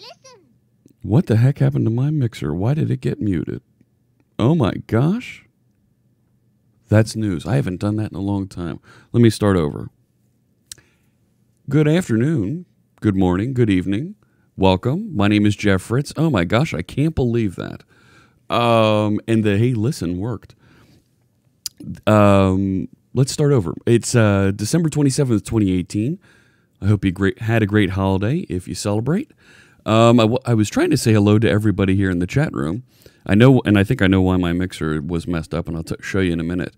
Listen. What the heck happened to my mixer? Why did it get muted? Oh my gosh. That's news. I haven't done that in a long time. Let me start over. Good afternoon, good morning, good evening. Welcome. My name is Jeff Fritz. Oh my gosh, I can't believe that. Um, and the hey, listen worked. Um, let's start over. It's uh, December 27th, 2018. I hope you great, had a great holiday if you celebrate. Um, I, w- I was trying to say hello to everybody here in the chat room. I know, and I think I know why my mixer was messed up, and I'll t- show you in a minute.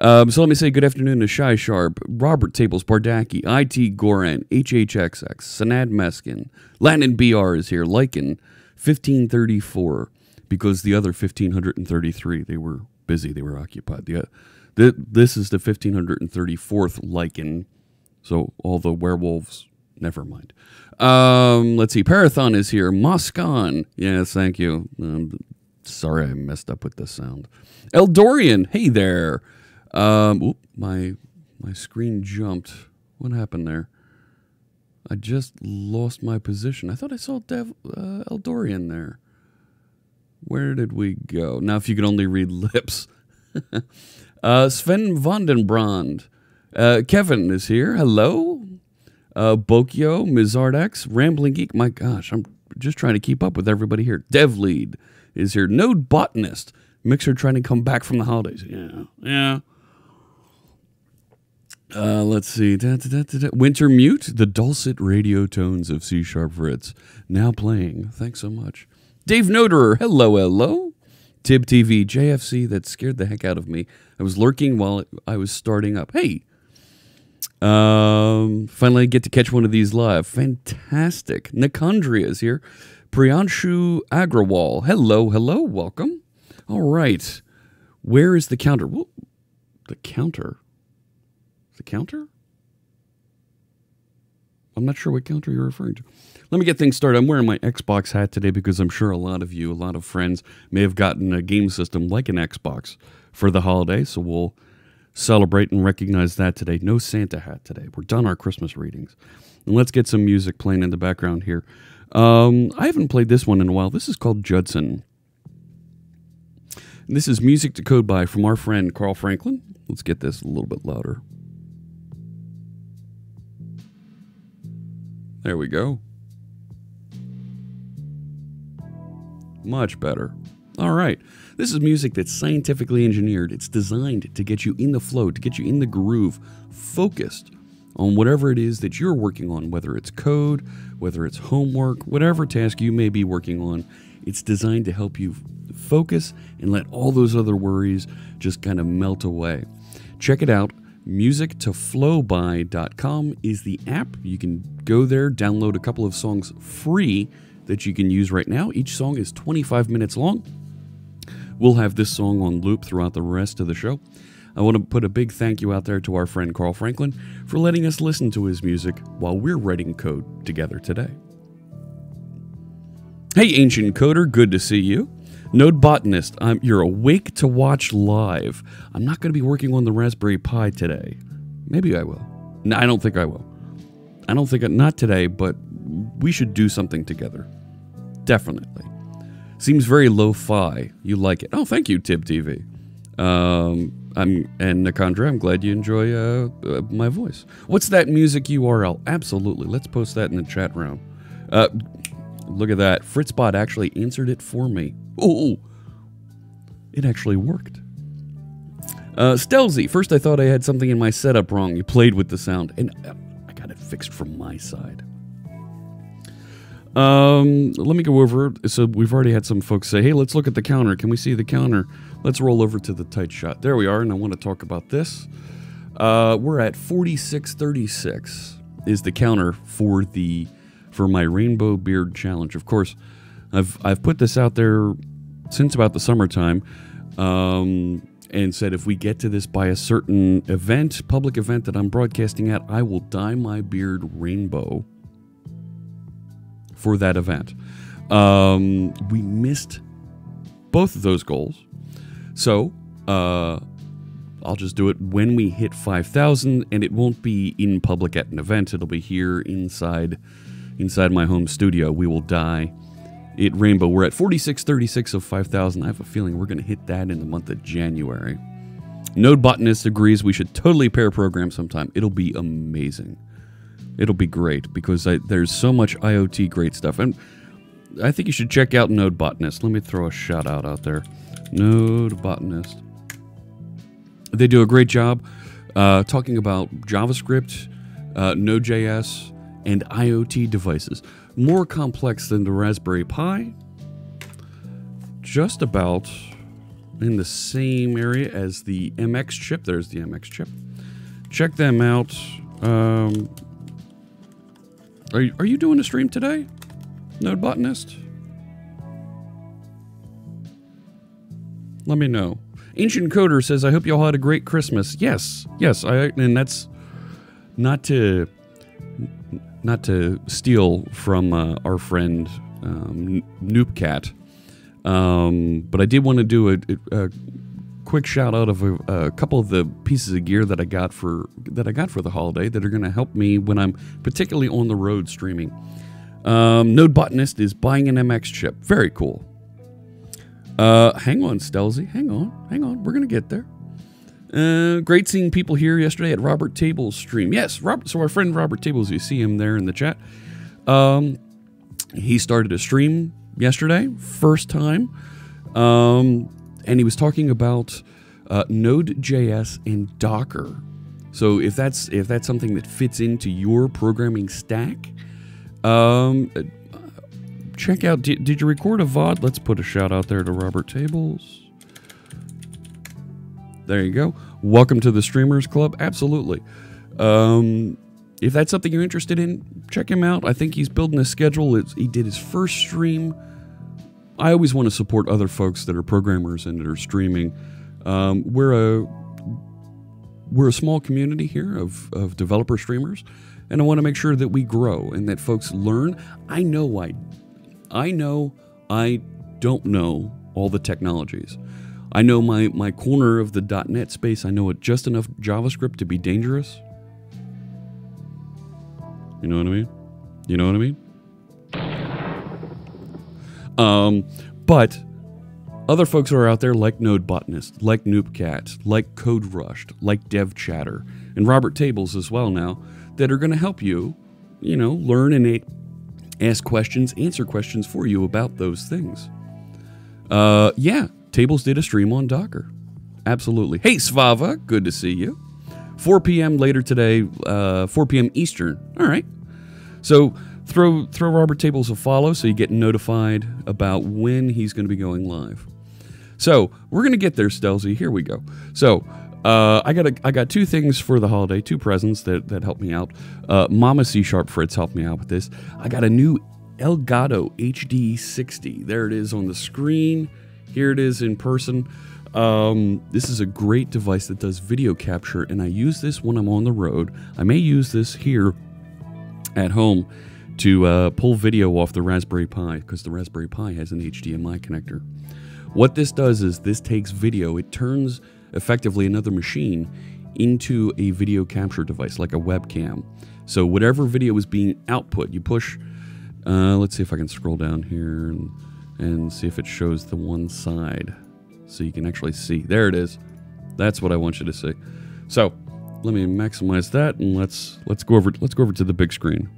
Um, so let me say good afternoon to Shy Sharp, Robert Tables, Bardaki, IT Goran, HHXX, Sanad Meskin, Latin BR is here, Lycan, 1534, because the other 1533, they were busy, they were occupied. The, uh, the, this is the 1534th Lycan, so all the werewolves, never mind. Um, let's see, Parathon is here, Moscon, yes, thank you. Um, sorry I messed up with the sound. Eldorian, hey there. Um, oop, my my screen jumped. What happened there? I just lost my position. I thought I saw Dev uh, Eldorian there. Where did we go? Now, if you could only read lips. uh, Sven Vandenbrand. Uh, Kevin is here. Hello. Uh, Bokyo, Mizardex, Rambling Geek. My gosh, I'm just trying to keep up with everybody here. Dev Lead is here. Node Botanist. Mixer trying to come back from the holidays. Yeah. Yeah. Uh, let's see. Da, da, da, Winter Mute, the dulcet radio tones of C Sharp Fritz. Now playing. Thanks so much. Dave Noderer, hello, hello. Tib TV, JFC, that scared the heck out of me. I was lurking while I was starting up. Hey, um, finally get to catch one of these live. Fantastic. Nicondria is here. Priyanshu Agrawal, hello, hello, welcome. All right. Where is the counter? Whoop. The counter? The counter? I'm not sure what counter you're referring to. Let me get things started. I'm wearing my Xbox hat today because I'm sure a lot of you, a lot of friends, may have gotten a game system like an Xbox for the holiday. So we'll celebrate and recognize that today. No Santa hat today. We're done our Christmas readings. And let's get some music playing in the background here. Um, I haven't played this one in a while. This is called Judson. And this is music to code by from our friend Carl Franklin. Let's get this a little bit louder. There we go. Much better. All right. This is music that's scientifically engineered. It's designed to get you in the flow, to get you in the groove, focused on whatever it is that you're working on, whether it's code, whether it's homework, whatever task you may be working on. It's designed to help you focus and let all those other worries just kind of melt away. Check it out. MusicToFlowBy.com is the app. You can go there, download a couple of songs free that you can use right now. Each song is 25 minutes long. We'll have this song on loop throughout the rest of the show. I want to put a big thank you out there to our friend Carl Franklin for letting us listen to his music while we're writing code together today. Hey, Ancient Coder, good to see you. Node Botanist, I'm, you're awake to watch live. I'm not going to be working on the Raspberry Pi today. Maybe I will. No, I don't think I will. I don't think, not today, but we should do something together. Definitely. Seems very lo-fi. You like it. Oh, thank you, Tib TV. Um, I'm and Nakandra. I'm glad you enjoy uh, uh, my voice. What's that music URL? Absolutely. Let's post that in the chat room. Uh, look at that. Fritzbot actually answered it for me. Oh, it actually worked. Uh, Stelzy. First, I thought I had something in my setup wrong. You played with the sound, and uh, I got it fixed from my side. Um, let me go over. So we've already had some folks say, "Hey, let's look at the counter. Can we see the counter?" Let's roll over to the tight shot. There we are, and I want to talk about this. Uh, we're at 4636 is the counter for the for my rainbow beard challenge. Of course, I've I've put this out there since about the summertime, um, and said if we get to this by a certain event, public event that I'm broadcasting at, I will dye my beard rainbow for that event. Um, we missed both of those goals. So uh, I'll just do it when we hit 5,000, and it won't be in public at an event. It'll be here inside inside my home studio, we will dye. It Rainbow. We're at 4636 of 5,000. I have a feeling we're going to hit that in the month of January. Node Botanist agrees we should totally pair program sometime. It'll be amazing. It'll be great because I, there's so much IoT great stuff. And I think you should check out Node Botanist. Let me throw a shout out out there. Node Botanist. They do a great job uh, talking about JavaScript, uh, Node.js, and IoT devices. More complex than the Raspberry Pi. Just about in the same area as the MXChip. There's the MXChip. Check them out. Um, are, you, are you doing a stream today, Node Botanist? Let me know. Ancient Coder says, "I hope y'all had a great Christmas." Yes, yes, I and that's not to not to steal from uh, our friend um, Noopkat, um, but I did want to do a, a, quick shout out of a, a, couple of the pieces of gear that I got for that I got for the holiday that are going to help me when I'm particularly on the road streaming. Um, Node Botanist is buying an MXChip. Very cool. Uh, hang on, Stelzy. Hang on. Hang on. We're going to get there. Uh, great seeing people here yesterday at Robert Table's stream. Yes, Robert. So our friend Robert Tables, you see him there in the chat. Um, he started a stream yesterday, first time, um, and he was talking about uh, Node.js and Docker. So if that's if that's something that fits into your programming stack, um, check out. Did, did you record a VOD? Let's put a shout out there to Robert Tables. There you go. Welcome to the Streamers Club. Absolutely. Um, if that's something you're interested in, check him out. I think he's building a schedule. It's, he did his first stream. I always want to support other folks that are programmers and that are streaming. Um, we're a we're a small community here of, of developer streamers, and I want to make sure that we grow and that folks learn. I know I I know I don't know all the technologies. I know my, my corner of the .NET space. I know it just enough JavaScript to be dangerous. You know what I mean? You know what I mean? Um, but other folks who are out there like Node Botanist, like Noopkat, like CodeRushed, like DevChatter, and Robert Tables as well now that are going to help you, you know, learn and ask questions, answer questions for you about those things. Uh, yeah, Tables did a stream on Docker. Absolutely. Hey, Svava, good to see you. 4 p.m. later today, uh, 4 p.m. Eastern. All right. So throw throw Robert Tables a follow so you get notified about when he's going to be going live. So we're going to get there, Stelzy. Here we go. So uh, I got a, I got two things for the holiday, two presents that, that helped me out. Uh, Mama C Sharp Fritz helped me out with this. I got a new Elgato HD60. There it is on the screen. Here it is in person. Um, this is a great device that does video capture, and I use this when I'm on the road. I may use this here at home to uh, pull video off the Raspberry Pi because the Raspberry Pi has an HDMI connector. What this does is this takes video, it turns effectively another machine into a video capture device like a webcam. So whatever video is being output, you push. Uh, let's see if I can scroll down here and, and see if it shows the one side, so you can actually see. There it is. That's what I want you to see. So let me maximize that and let's let's go over let's go over to the big screen.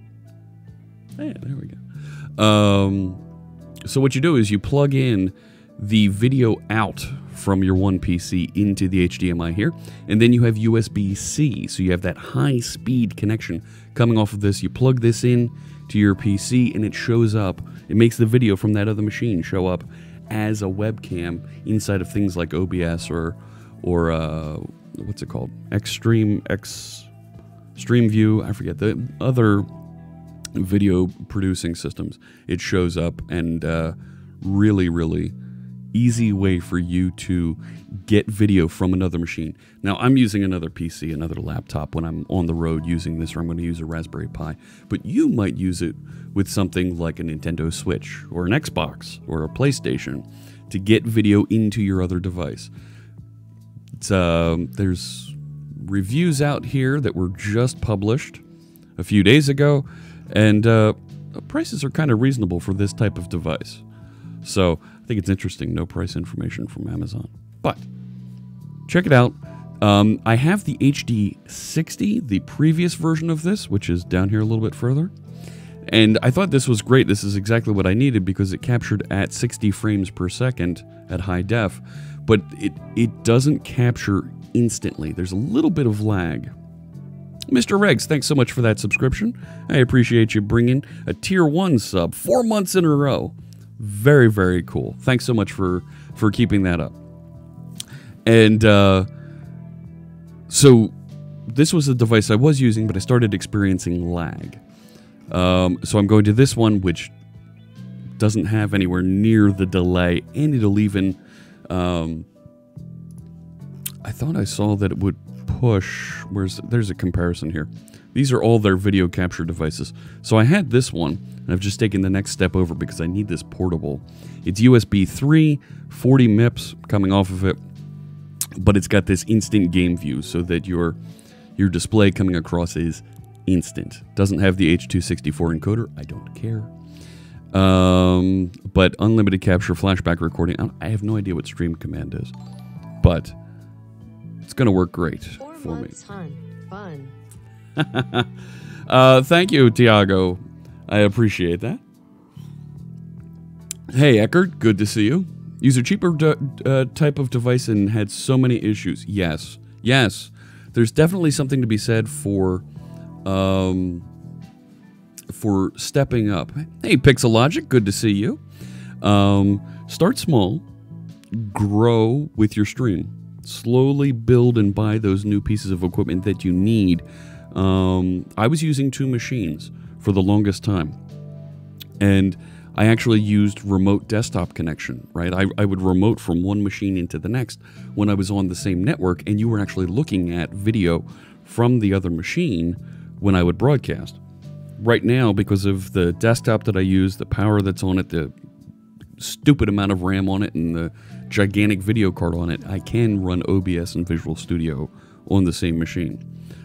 Yeah, there we go. Um, so what you do is you plug in the video out from your one PC into the HDMI here. And then you have USB C. So you have that high speed connection coming off of this. You plug this in to your PC and it shows up. It makes the video from that other machine show up as a webcam inside of things like OBS or or uh, what's it called? Extreme X Stream View. I forget the other video producing systems. It shows up and uh, really, really easy way for you to get video from another machine. Now, I'm using another PC, another laptop when I'm on the road using this, or I'm going to use a Raspberry Pi. But you might use it with something like a Nintendo Switch, or an Xbox, or a PlayStation to get video into your other device. It's, uh, there's reviews out here that were just published a few days ago, and uh, prices are kind of reasonable for this type of device. So I think it's interesting. No price information from Amazon. But check it out. Um, I have the HD60, the previous version of this, which is down here a little bit further. And I thought this was great. This is exactly what I needed because it captured at 60 frames per second at high def, but it, it doesn't capture instantly. There's a little bit of lag. Mr. Regs, thanks so much for that subscription. I appreciate you bringing a tier 1 sub 4 months in a row. Very very cool. Thanks so much for for keeping that up. And uh so this was a device I was using, but I started experiencing lag. Um, so I'm going to this one, which doesn't have anywhere near the delay, and it'll even. Um, I thought I saw that it would push. Where's there's a comparison here. These are all their video capture devices. So I had this one, and I've just taken the next step over because I need this portable. It's USB 3, 40 MIPS coming off of it, but it's got this instant game view so that your your display coming across is instant. Doesn't have the H264 encoder. I don't care. Um, but unlimited capture, flashback recording. I have no idea what stream command is, but it's going to work great for me. Fun. uh, thank you, Tiago. I appreciate that. Hey, Eckert, good to see you. Use a cheaper d- uh, type of device and had so many issues. Yes, yes. There's definitely something to be said for, um, for stepping up. Hey, Pixelogic, good to see you. Um, start small, grow with your stream. Slowly build and buy those new pieces of equipment that you need. Um, I was using two machines for the longest time. And I actually used remote desktop connection, right? I, I would remote from one machine into the next when I was on the same network, and you were actually looking at video from the other machine when I would broadcast. Right now, because of the desktop that I use, the power that's on it, the stupid amount of RAM on it, and the gigantic video card on it, I can run OBS and Visual Studio on the same machine.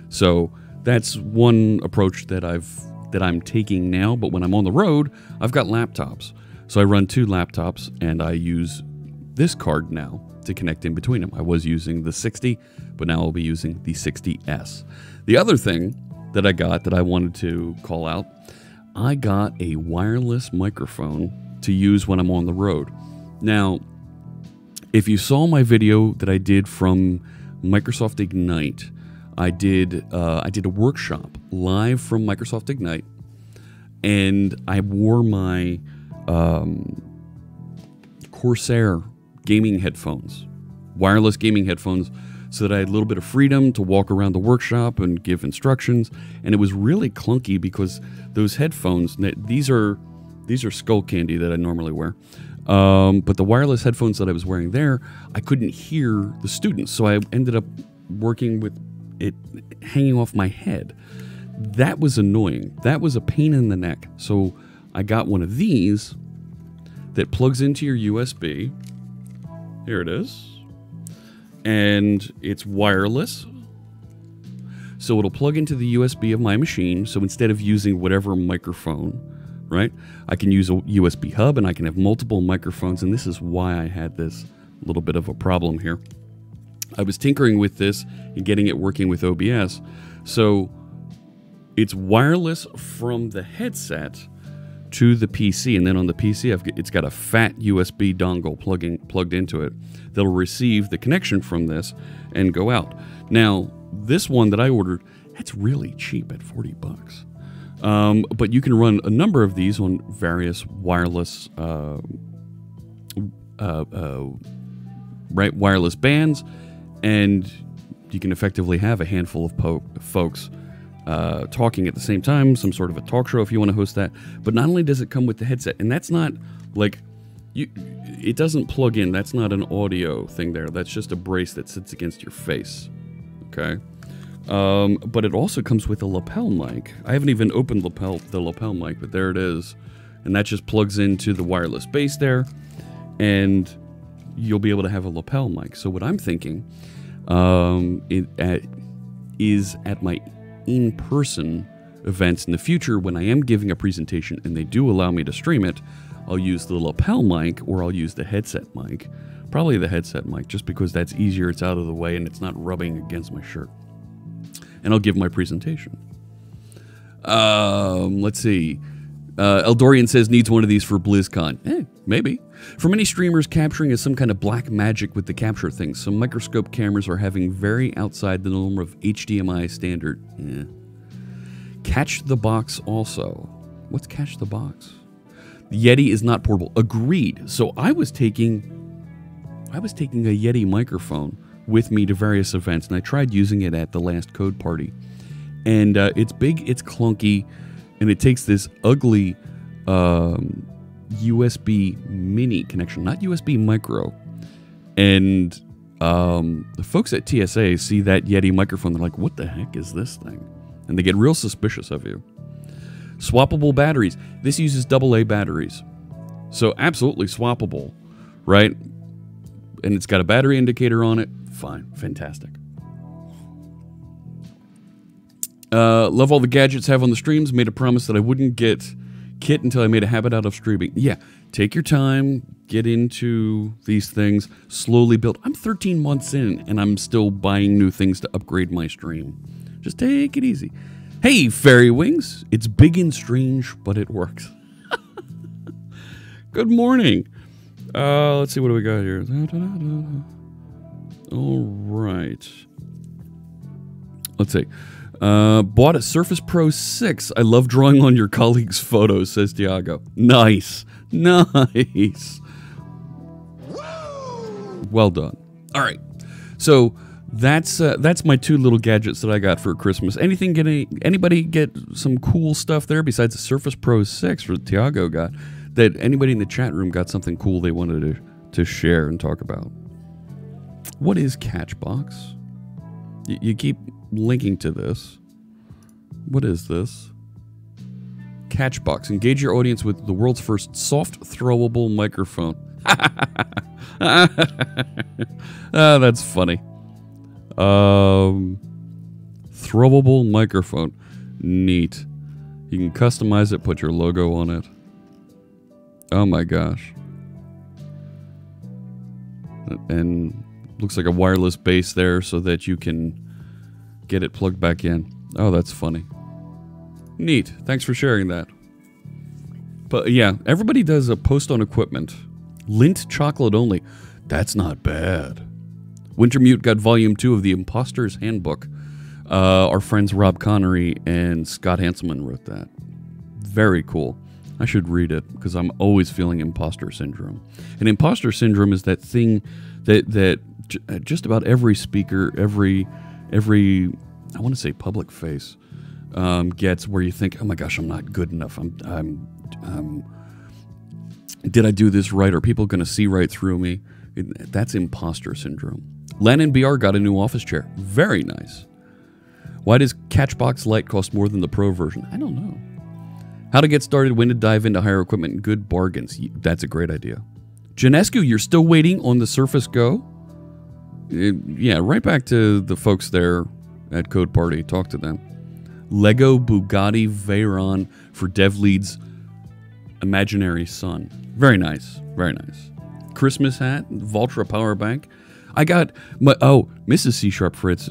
So that's one approach that I've that I'm taking now. But when I'm on the road, I've got laptops, so I run two laptops and I use this card now to connect in between them. I was using the 60, but now I'll be using the 60S. The other thing that I got that I wanted to call out, I got a wireless microphone to use when I'm on the road. Now, if you saw my video that I did from Microsoft Ignite, I did uh, I did a workshop live from Microsoft Ignite, and I wore my um, Corsair gaming headphones, wireless gaming headphones, so that I had a little bit of freedom to walk around the workshop and give instructions. And it was really clunky because those headphones these are these are Skullcandy that I normally wear. Um, but the wireless headphones that I was wearing there, I couldn't hear the students, so I ended up working with it hanging off my head. That was annoying. That was a pain in the neck. So I got one of these that plugs into your USB. Here it is. And it's wireless. So it'll plug into the USB of my machine. So instead of using whatever microphone, right, I can use a USB hub and I can have multiple microphones. And this is why I had this little bit of a problem here. I was tinkering with this and getting it working with OBS. So it's wireless from the headset to the PC, and then on the PC, I've, it's got a fat USB dongle plugging plugged into it that'll receive the connection from this and go out. Now, this one that I ordered, it's really cheap at 40 bucks. Um, but you can run a number of these on various wireless, uh, uh, uh, right, wireless bands and you can effectively have a handful of po- folks uh, talking at the same time, some sort of a talk show if you want to host that. But not only does it come with the headset, and that's not like you, it doesn't plug in. That's not an audio thing there. That's just a brace that sits against your face. Okay. Um, but it also comes with a lapel mic. I haven't even opened lapel the lapel mic, but there it is, and that just plugs into the wireless base there, and you'll be able to have a lapel mic. So what I'm thinking um, it, at, is at my in-person events in the future, when I am giving a presentation and they do allow me to stream it, I'll use the lapel mic or I'll use the headset mic. Probably the headset mic, just because that's easier, it's out of the way, and it's not rubbing against my shirt. And I'll give my presentation. Um, let's see. Uh, Eldorian says needs one of these for BlizzCon. Eh, maybe. For many streamers, capturing is some kind of black magic with the capture thing. Some microscope cameras are having very outside the norm of HDMI standard. Eh. Catch the box also. What's catch the box? The Yeti is not portable. Agreed. So I was taking I was taking a Yeti microphone with me to various events, and I tried using it at the last code party. And uh, it's big, it's clunky, and it takes this ugly um, USB mini connection, not USB micro. And um, the folks at TSA see that Yeti microphone, they're like, what the heck is this thing? And they get real suspicious of you. Swappable batteries. This uses AA batteries. So absolutely swappable, right? And it's got a battery indicator on it. Fine. Fantastic. Uh, love all the gadgets have on the streams. Made a promise that I wouldn't get kit until I made a habit out of streaming. Yeah, take your time, get into these things, slowly build. I'm 13 months in and I'm still buying new things to upgrade my stream. Just take it easy. Hey, Fairy Wings. It's big and strange, but it works. Good morning. Uh, let's see, what do we got here? All right. Let's see. Uh, bought a Surface Pro 6. I love drawing on your colleagues' photos, says Tiago. Nice. Nice. Well done. All right. So that's uh, that's my two little gadgets that I got for Christmas. Anything get any, anybody get some cool stuff there besides the Surface Pro 6 that Tiago got? That anybody in the chat room got something cool they wanted to, to share and talk about? What is Catchbox? Y- you keep linking to this. What is this? Catchbox. Engage your audience with the world's first soft throwable microphone. ah, that's funny. Um, throwable microphone. Neat. You can customize it, put your logo on it. Oh my gosh. And looks like a wireless base there so that you can get it plugged back in. Oh, that's funny. Neat. Thanks for sharing that. But yeah, everybody does a post on equipment. Lint chocolate only. That's not bad. Wintermute got volume two of the Imposter's Handbook. Uh, our friends Rob Conery and Scott Hanselman wrote that. Very cool. I should read it because I'm always feeling imposter syndrome. And imposter syndrome is that thing that that just about every speaker, every every I want to say public face um, gets where you think, oh my gosh, I'm not good enough. I'm, I'm, um, did I do this right? Are people going to see right through me? It, that's imposter syndrome. Len BR got a new office chair. Very nice. Why does Catchbox Lite cost more than the Pro version? I don't know. How to get started, when to dive into higher equipment, good bargains. That's a great idea. Janescu, you're still waiting on the Surface Go? Yeah, right back to the folks there at Code Party. Talk to them. Lego Bugatti Veyron for DevLead's imaginary son. Very nice. Very nice. Christmas hat, Valtra power bank. I got my oh, Mrs. C Sharp Fritz.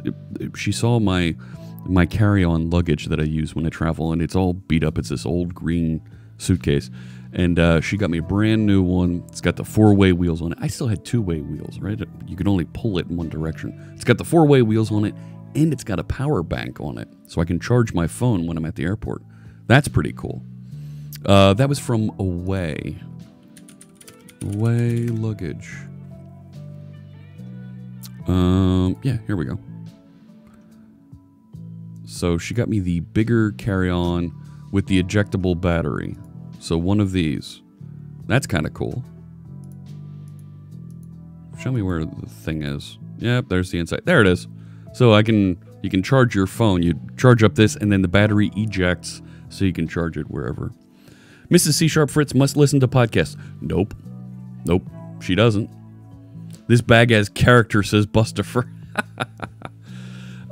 She saw my my carry-on luggage that I use when I travel, and it's all beat up. It's this old green suitcase, and uh, she got me a brand new one. It's got the four-way wheels on it. I still had two-way wheels, right? You can only pull it in one direction. It's got the four-way wheels on it, and it's got a power bank on it, so I can charge my phone when I'm at the airport. That's pretty cool. Uh, that was from Away. Away luggage. Um, yeah, here we go. So she got me the bigger carry-on with the ejectable battery. So one of these. That's kind of cool. Show me where the thing is. Yep, there's the inside. There it is. So I can you can charge your phone. You charge up this, and then the battery ejects, so you can charge it wherever. Mrs. C Sharp Fritz must listen to podcasts. Nope, nope, she doesn't. This bag has character, says Bustifer.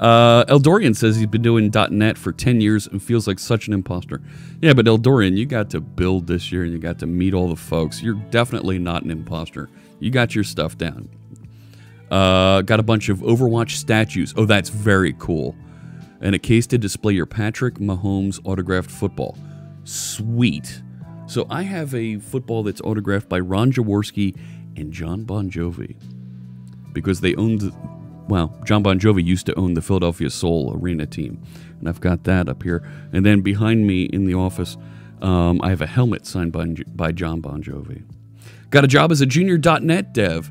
Uh, Eldorian says he's been doing .NET for 10 years and feels like such an imposter. Yeah, but Eldorian, you got to build this year and you got to meet all the folks. You're definitely not an imposter. You got your stuff down. Uh, got a bunch of Overwatch statues. Oh, that's very cool. And a case to display your Patrick Mahomes autographed football. Sweet. So I have a football that's autographed by Ron Jaworski and John Bon Jovi because they owned well, John Bon Jovi used to own the Philadelphia Soul Arena team, and I've got that up here. And then behind me in the office, um, I have a helmet signed by, by John Bon Jovi. Got a job as a junior .NET dev.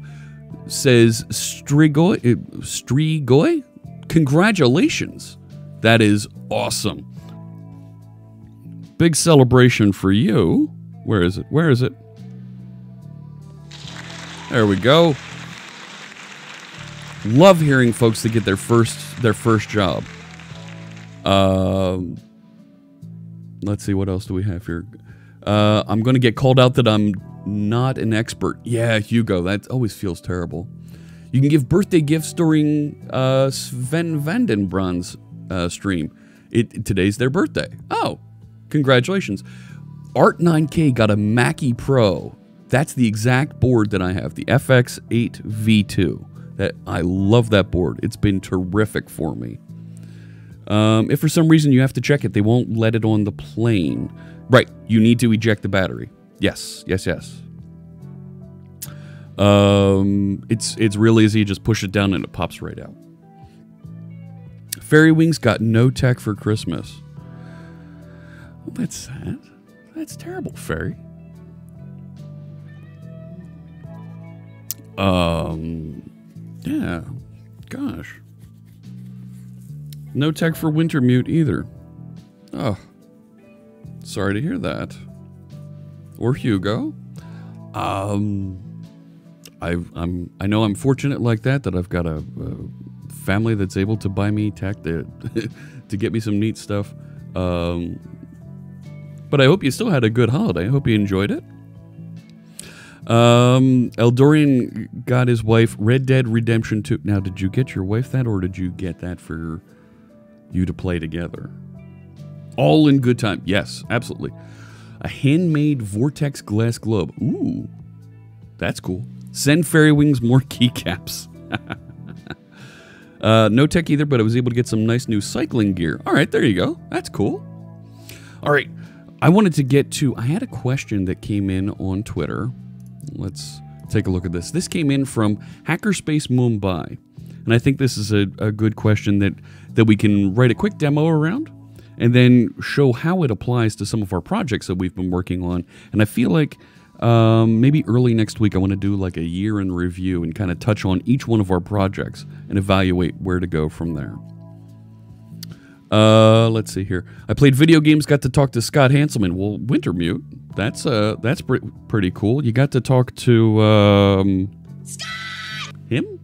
Says Strigoy. Uh, Strigoy? Congratulations. That is awesome. Big celebration for you. Where is it? Where is it? There we go. Love hearing folks that get their first their first job. Um, let's see what else do we have here. Uh, I'm going to get called out that I'm not an expert. Yeah, Hugo, that always feels terrible. You can give birthday gifts during uh, Sven Vandenbrand's uh, stream. It, today's their birthday. Oh, congratulations. Art9K got a Mackie Pro. That's the exact board that I have, the FX8V2. That I love that board. It's been terrific for me. Um, if for some reason you have to check it, they won't let it on the plane. Right, you need to eject the battery. Yes, yes, yes. Um, it's it's real easy. You just push it down and it pops right out. Fairy Wings got no tech for Christmas. Well, that's sad. That's terrible, Fairy. Um, yeah. Gosh. No tech for Wintermute either. Oh. Sorry to hear that. Or Hugo. Um I I'm I know I'm fortunate like that that I've got a, a family that's able to buy me tech to to get me some neat stuff. Um but I hope you still had a good holiday. I hope you enjoyed it. Um, Eldorian got his wife Red Dead Redemption 2. Now, did you get your wife that, or did you get that for you to play together? All in good time. Yes, absolutely. A handmade Vortex glass globe. Ooh, that's cool. Send Fairy Wings more keycaps. uh, no tech either, but I was able to get some nice new cycling gear. All right, there you go. That's cool. All right, I wanted to get to. I had a question that came in on Twitter Let's take a look at this. This came in from Hackerspace Mumbai. And I think this is a, a good question that, that we can write a quick demo around and then show how it applies to some of our projects that we've been working on. And I feel like um, maybe early next week, I want to do like a year in review and kind of touch on each one of our projects and evaluate where to go from there. Uh, let's see here. I played video games, got to talk to Scott Hanselman. Well, Wintermute, that's uh, that's pre pretty cool. You got to talk to um, him.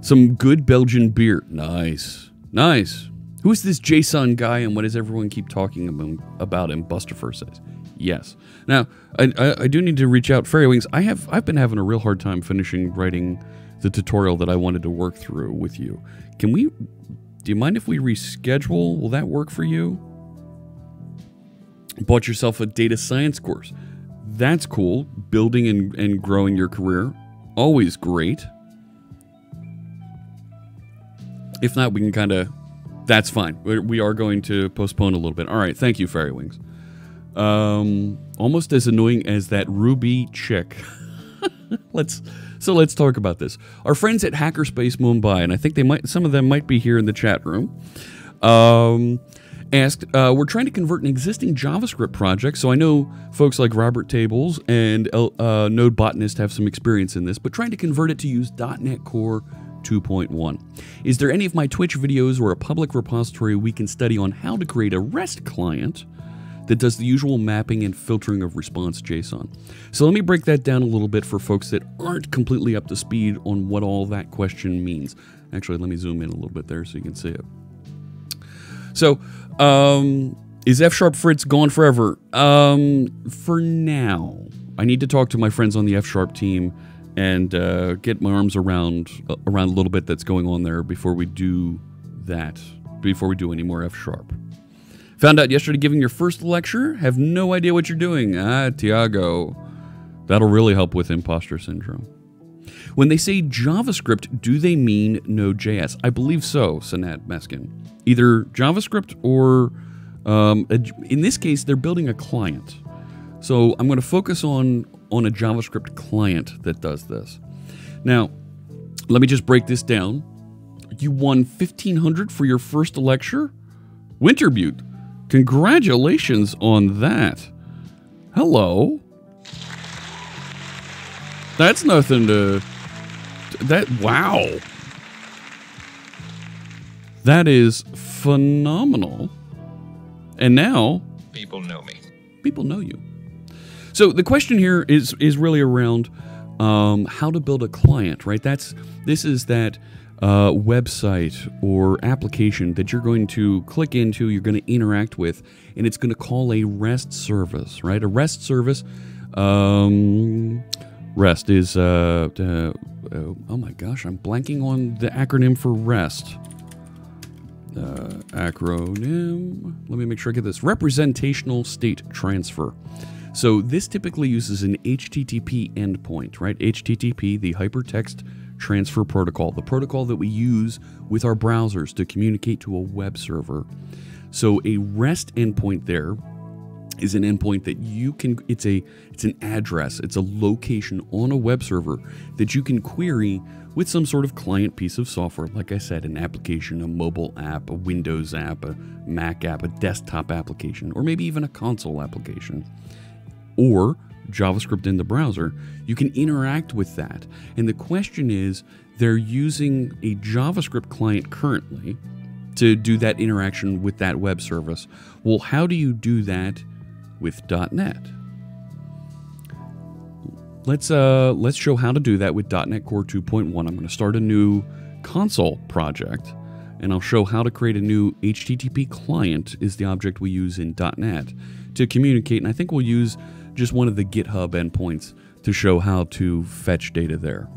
Some good Belgian beer. Nice, nice. Who's this Jason guy, and what does everyone keep talking about him? Busterfur says. Yes. Now, I, I, I do need to reach out. Fairy Wings, I have I've been having a real hard time finishing writing the tutorial that I wanted to work through with you. Can we do you mind if we reschedule? Will that work for you? Bought yourself a data science course. That's cool. Building and, and growing your career. Always great. If not, we can kind of. That's fine. We are going to postpone a little bit. All right. Thank you, Fairy Wings. Um, almost as annoying as that Ruby chick. let's so let's talk about this. Our friends at Hackerspace Mumbai, and I think they might, some of them might be here in the chat room, um, asked, uh, we're trying to convert an existing JavaScript project. So I know folks like Robert Tables and uh, Node Botanist have some experience in this, but trying to convert it to use .NET Core 2.1. Is there any of my Twitch videos or a public repository we can study on how to create a REST client that does the usual mapping and filtering of response JSON. So let me break that down a little bit for folks that aren't completely up to speed on what all that question means. Actually, let me zoom in a little bit there so you can see it. So, um, is F Sharp Fritz gone forever? Um, for now. I need to talk to my friends on the F Sharp team and uh, get my arms around uh, around a little bit that's going on there before we do that. Before we do any more F sharp. Found out yesterday giving your first lecture. Have no idea what you're doing. Ah, Tiago. That'll really help with imposter syndrome. When they say JavaScript, do they mean Node.js? I believe so, Sanat Meskin. Either JavaScript or, um, in this case, they're building a client. So I'm going to focus on on a JavaScript client that does this. Now, let me just break this down. You won 1500 for your first lecture? Wintermute. Congratulations on that. Hello. That's nothing to that wow. That is phenomenal. And now people know me. People know you. So the question here is is really around um, how to build a client, right? That's this is that uh, website or application that you're going to click into, you're going to interact with, and it's going to call a REST service, right? A REST service. Um, REST is uh, uh, oh, oh my gosh, I'm blanking on the acronym for REST. Uh, acronym. Let me make sure I get this. Representational State Transfer. So this typically uses an HTTP endpoint, right? HTTP, the Hypertext Transfer Protocol, the protocol that we use with our browsers to communicate to a web server. So a REST endpoint there is an endpoint that you can it's a it's an address it's a location on a web server that you can query with some sort of client piece of software like i said an application a mobile app a windows app a mac app a desktop application or maybe even a console application or javascript in the browser you can interact with that and the question is they're using a javascript client currently to do that interaction with that web service well how do you do that with .NET. Let's uh, let's show how to do that with .NET Core 2.1. I'm going to start a new console project, and I'll show how to create a new HTTP client is the object we use in .NET to communicate. And I think we'll use just one of the GitHub endpoints to show how to fetch data there.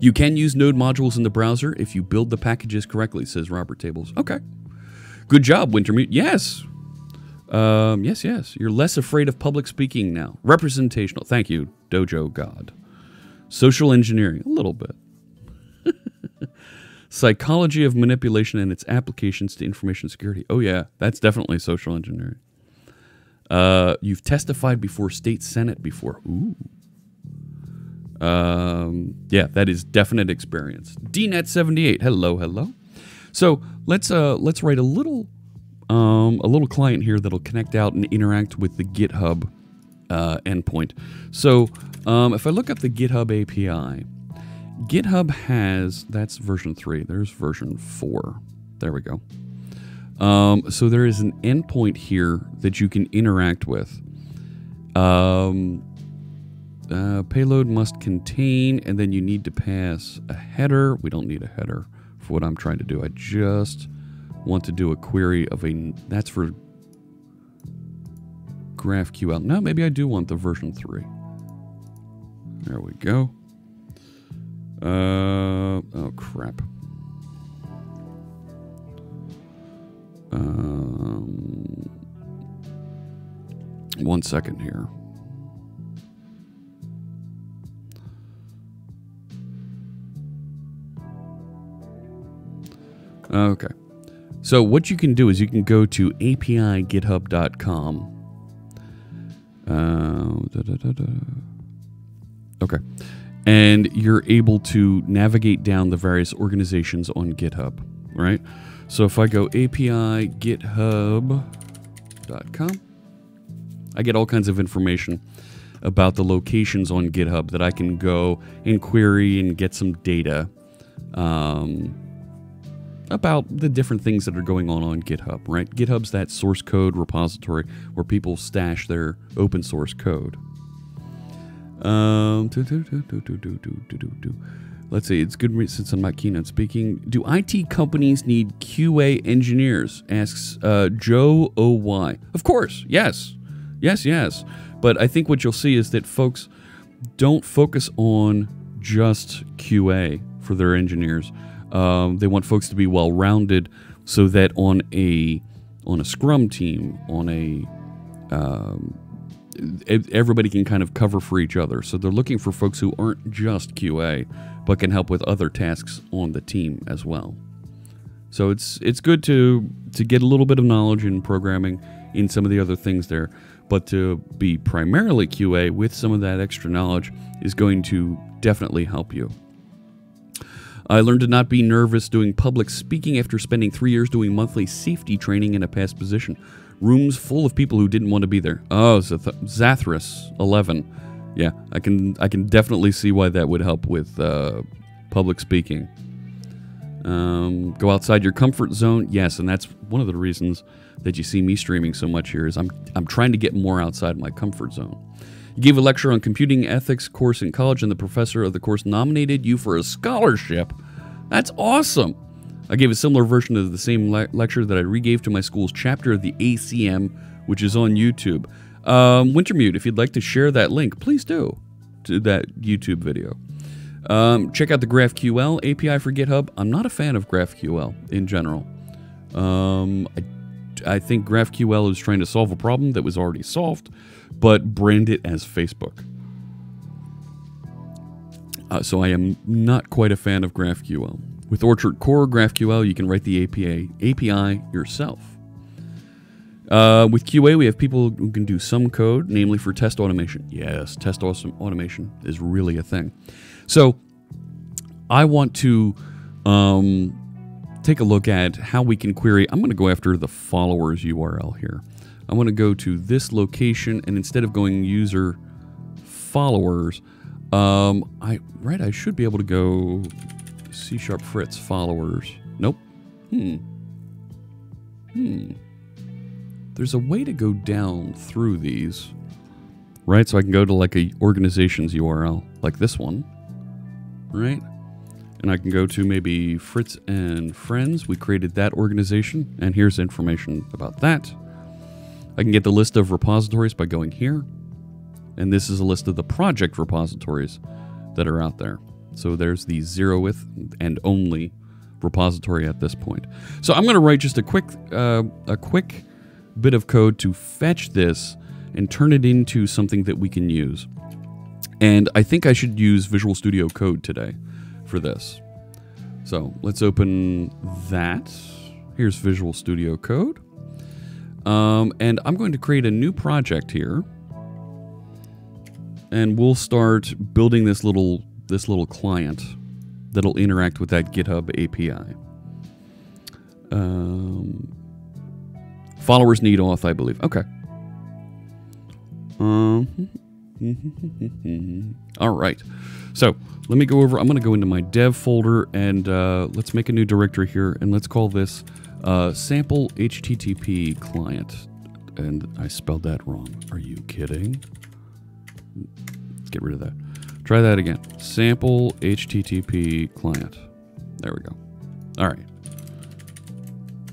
You can use Node modules in the browser if you build the packages correctly, says Robert Tables. Okay. Good job, Wintermute. Yes, um, yes, yes. You're less afraid of public speaking now. Representational. Thank you, Dojo God. Social engineering, a little bit. Psychology of manipulation and its applications to information security. Oh, yeah, that's definitely social engineering. Uh, you've testified before state senate before. Ooh. Um, yeah, that is definite experience. DNet78. Hello, hello. So let's uh, let's write a little um, a little client here that'll connect out and interact with the GitHub uh, endpoint. So um, if I look up the GitHub API, GitHub has, that's version 3, there's version 4. There we go. Um, so there is an endpoint here that you can interact with. Um, uh, payload must contain, and then you need to pass a header. We don't need a header for what I'm trying to do. I just want to do a query of a, that's for GraphQL. No, maybe I do want the version 3. There we go. Uh, oh, crap. Um, one second here. Okay. So what you can do is you can go to apigithub.com. Uh, okay. And you're able to navigate down the various organizations on GitHub, right? So if I go apigithub.com, I get all kinds of information about the locations on GitHub that I can go and query and get some data. Um, about the different things that are going on on GitHub, right? GitHub's that source code repository where people stash their open source code. Um, let's see. It's good since I'm not keen on speaking. Do IT companies need QA engineers? Asks uh, Joe OY. Of course, yes, yes, yes. But I think what you'll see is that folks don't focus on just QA for their engineers. Um, they want folks to be well rounded so that on a on a Scrum team, on a um, everybody can kind of cover for each other. So they're looking for folks who aren't just QA, but can help with other tasks on the team as well. So it's it's good to to get a little bit of knowledge in programming in some of the other things there, but to be primarily QA with some of that extra knowledge is going to definitely help you. I learned to not be nervous doing public speaking after spending three years doing monthly safety training in a past position. Rooms full of people who didn't want to be there. Oh, Zathras 11. Yeah, I can I can definitely see why that would help with uh, public speaking. Um, go outside your comfort zone. Yes, and that's one of the reasons that you see me streaming so much here is I'm I'm trying to get more outside my comfort zone. You gave a lecture on computing ethics course in college, and the professor of the course nominated you for a scholarship. That's awesome. I gave a similar version of the same le- lecture that I regave to my school's chapter of the ACM, which is on YouTube. Um, Wintermute, if you'd like to share that link, please do to that YouTube video. Um, check out the GraphQL API for GitHub. I'm not a fan of GraphQL in general. Um, I, I think GraphQL is trying to solve a problem that was already solved but brand it as Facebook. Uh, so I am not quite a fan of GraphQL. With Orchard Core GraphQL, you can write the API, API yourself. Uh, with QA, we have people who can do some code, namely for test automation. Yes, test automation is really a thing. So I want to um, take a look at how we can query. I'm going to go after the followers URL here. I want to go to this location, and instead of going user followers, um, I right, I should be able to go C sharp Fritz followers. Nope. Hmm. Hmm. There's a way to go down through these, right? So I can go to like a organization's URL, like this one, right? And I can go to maybe Fritz and Friends. We created that organization, and here's information about that. I can get the list of repositories by going here. And this is a list of the project repositories that are out there. So there's the zeroth and only repository at this point. So I'm going to write just a quick, uh, a quick bit of code to fetch this and turn it into something that we can use. And I think I should use Visual Studio Code today for this. So let's open that. Here's Visual Studio Code. Um, and I'm going to create a new project here. And we'll start building this little this little client that'll interact with that GitHub API. Um, followers need auth, I believe. Okay. Um, all right. So let me go over. I'm going to go into my dev folder and uh, let's make a new directory here and let's call this uh, sample HTTP client. And I spelled that wrong. Are you kidding? Let's get rid of that. Try that again. Sample HTTP client. There we go. All right.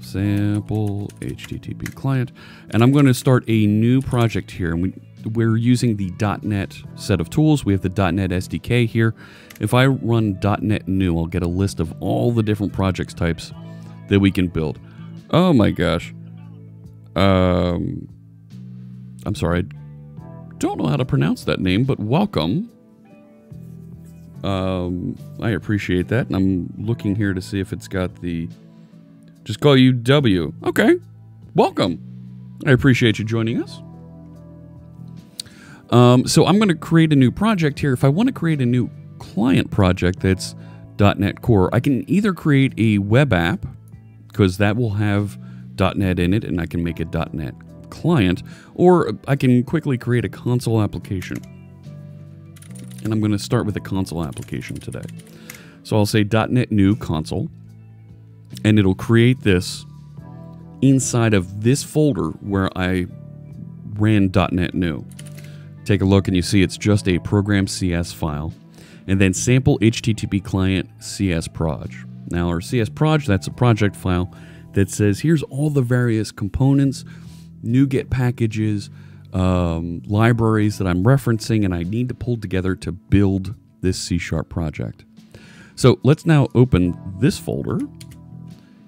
Sample HTTP client. And I'm going to start a new project here. And we, we're using the .NET set of tools. We have the .NET SDK here. If I run .NET new, I'll get a list of all the different projects types that we can build. Oh my gosh. Um, I'm sorry. I don't know how to pronounce that name, but welcome. Um, I appreciate that. And I'm looking here to see if it's got the. Just call you W. Okay. Welcome. I appreciate you joining us. Um, so I'm going to create a new project here. If I want to create a new client project that's .NET Core, I can either create a web app because that will have .NET in it and I can make a .NET client, or I can quickly create a console application. And I'm going to start with a console application today. So I'll say .NET new console, and it'll create this inside of this folder where I ran .NET new. Take a look and you see it's just a program CS file, and then sample HTTP client CS proj. Now our CS proj, that's a project file that says here's all the various components, NuGet packages, um, libraries that I'm referencing and I need to pull together to build this C Sharp project. So let's now open this folder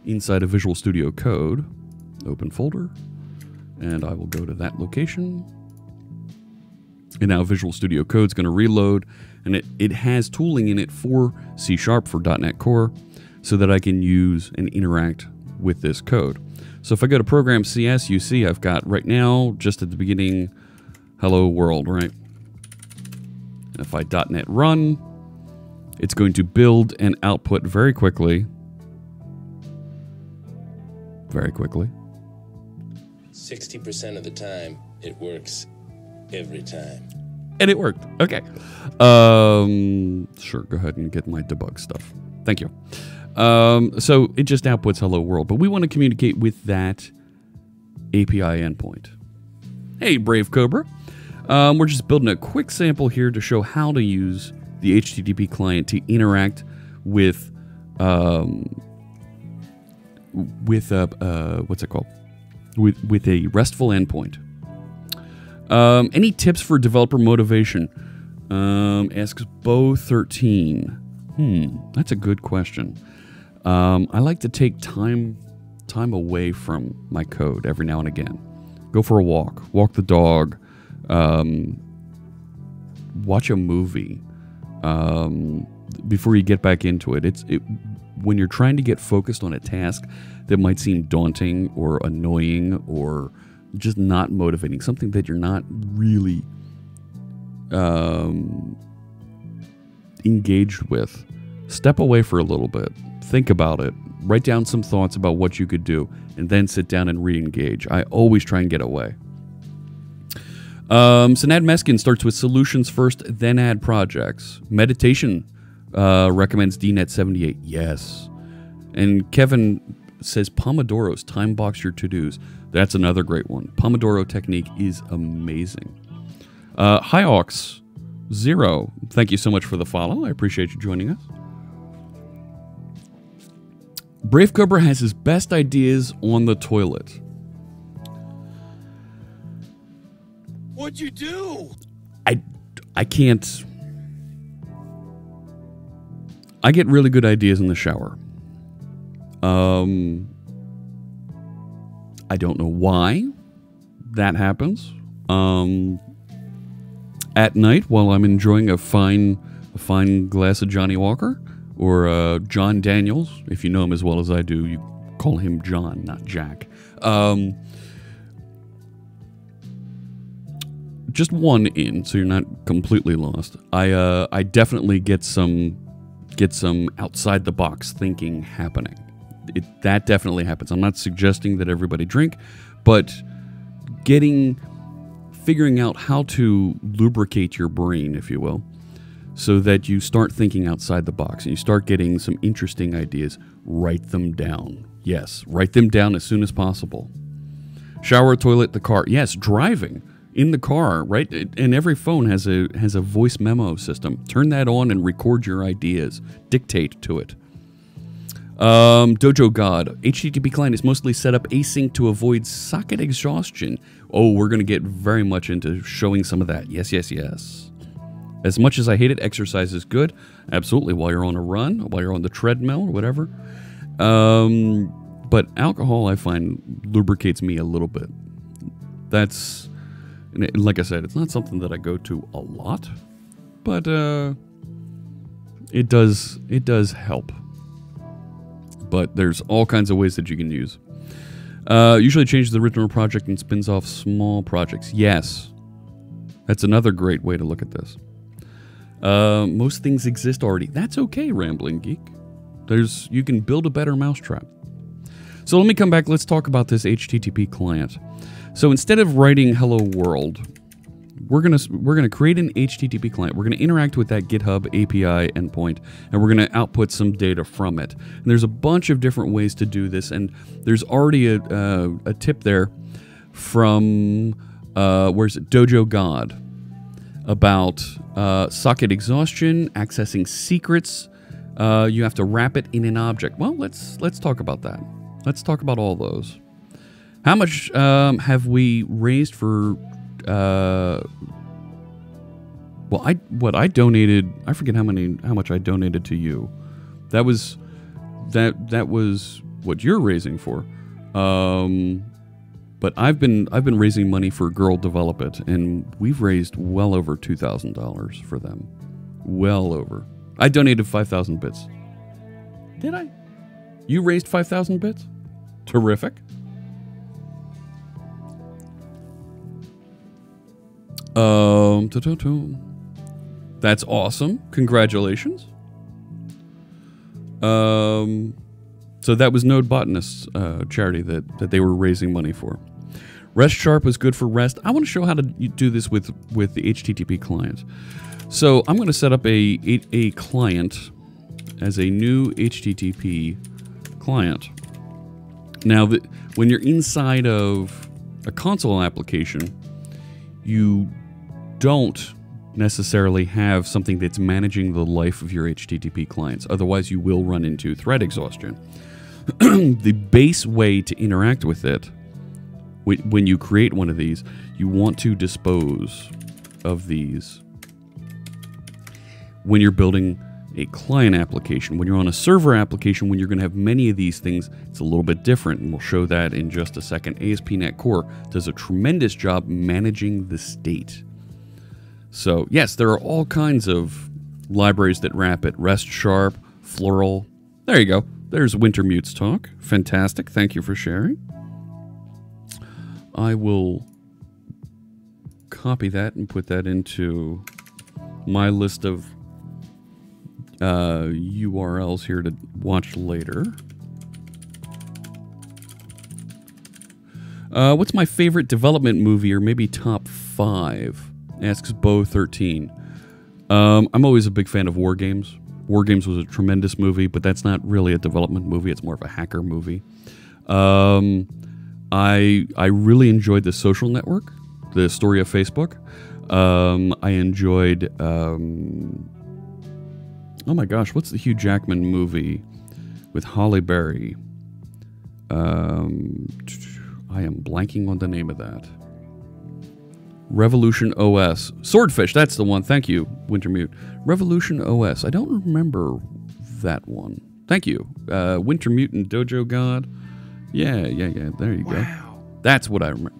inside of Visual Studio Code. Open folder, and I will go to that location. And now Visual Studio Code is going to reload, and it, it has tooling in it for C Sharp for .NET Core so that I can use and interact with this code. So if I go to Program CS, you see I've got right now, just at the beginning, hello world, right? And if I .NET run, it's going to build and output very quickly. Very quickly. 60% of the time, it works every time. And it worked. Okay. Um, sure, go ahead and get my debug stuff. Thank you. Um, so it just outputs hello world, but we want to communicate with that API endpoint. Hey, Brave Cobra. Um, we're just building a quick sample here to show how to use the HTTP client to interact with um, with a uh, what's it called with with a RESTful endpoint. Um, any tips for developer motivation? Um, asks Bo13. Hmm, that's a good question. Um, I like to take time time away from my code every now and again. Go for a walk, walk the dog, um, watch a movie um, before you get back into it. It's it, when you're trying to get focused on a task that might seem daunting or annoying or just not motivating, something that you're not really um, engaged with. Step away for a little bit think about it, write down some thoughts about what you could do, and then sit down and re engage. I always try and get away. Um, Sanad Meskin starts with solutions first, then add projects. Meditation uh, recommends DNet 78. Yes. And Kevin says Pomodoro's time box your to dos. That's another great one. Pomodoro technique is amazing. Uh, Hiox Zero, thank you so much for the follow. I appreciate you joining us. Brave Cobra has his best ideas on the toilet. What'd you do? I, I can't. I get really good ideas in the shower. Um, I don't know why that happens. Um, at night, while I'm enjoying a fine, a fine glass of Johnnie Walker, or uh, John Daniels, if you know him as well as I do, you call him John, not Jack. Um, just one in, so you're not completely lost. I uh, I definitely get some get some outside the box thinking happening. It, that definitely happens. I'm not suggesting that everybody drink, but getting figuring out how to lubricate your brain, if you will, so that you start thinking outside the box and you start getting some interesting ideas. Write them down. Yes, write them down as soon as possible. Shower, toilet, the car. Yes, driving in the car, right? And every phone has a has a voice memo system. Turn that on and record your ideas. Dictate to it. Um, Dojo God. HTTP client is mostly set up async to avoid socket exhaustion. Oh, we're going to get very much into showing some of that. Yes, yes, yes. As much as I hate it, exercise is good. Absolutely, while you're on a run, while you're on the treadmill or whatever. Um, but alcohol, I find, lubricates me a little bit. That's, like I said, it's not something that I go to a lot, but uh, it does it does help. But there's all kinds of ways that you can use. Uh, usually changes the original project and spins off small projects. Yes, that's another great way to look at this. Uh, most things exist already. That's okay, Rambling Geek. There's you can build a better mousetrap. So let me come back. Let's talk about this HTTP client. So instead of writing "Hello World," we're gonna we're gonna create an HTTP client. We're gonna interact with that GitHub API endpoint, and we're gonna output some data from it. And there's a bunch of different ways to do this, and there's already a uh, a tip there from uh, where's it Dojo God about uh, socket exhaustion, accessing secrets. Uh, you have to wrap it in an object. Well, let's let's talk about that. Let's talk about all those. How much um, have we raised for uh, well, I what I donated. I forget how many how much I donated to you. That was that that was what you're raising for. Um, but I've been I've been raising money for Girl Develop It, and we've raised well over two thousand dollars for them. Well over. I donated five thousand bits. Did I? You raised five thousand bits. Terrific. Um, that's awesome. Congratulations. Um, so that was Node Botanists uh, charity that, that they were raising money for. RestSharp was good for REST. I want to show how to do this with, with the HTTP client. So I'm going to set up a, a, a client as a new HTTP client. Now, the, when you're inside of a console application, you don't necessarily have something that's managing the life of your HTTP clients. Otherwise, you will run into thread exhaustion. the base way to interact with it, when you create one of these, you want to dispose of these when you're building a client application. When you're on a server application, when you're going to have many of these things, it's a little bit different, and we'll show that in just a second. ASP.NET Core does a tremendous job managing the state. So, yes, there are all kinds of libraries that wrap it. REST Sharp, Flurl. There you go. There's Wintermute's talk. Fantastic. Thank you for sharing. I will copy that and put that into my list of uh, URLs here to watch later. Uh, what's my favorite development movie, or maybe top five? Asks Bo13. Um, I'm always a big fan of War Games. War Games was a tremendous movie, but that's not really a development movie. It's more of a hacker movie. Um, I I really enjoyed the Social Network, the story of Facebook. Um, I enjoyed. Um, oh my gosh, what's the Hugh Jackman movie with Halle Berry? Um, I am blanking on the name of that. Revolution OS. Swordfish, that's the one. Thank you, Wintermute. Revolution OS. I don't remember that one. Thank you. Uh, Winter Mutant Dojo God. Yeah, yeah, yeah. There you wow. go. That's what I remember.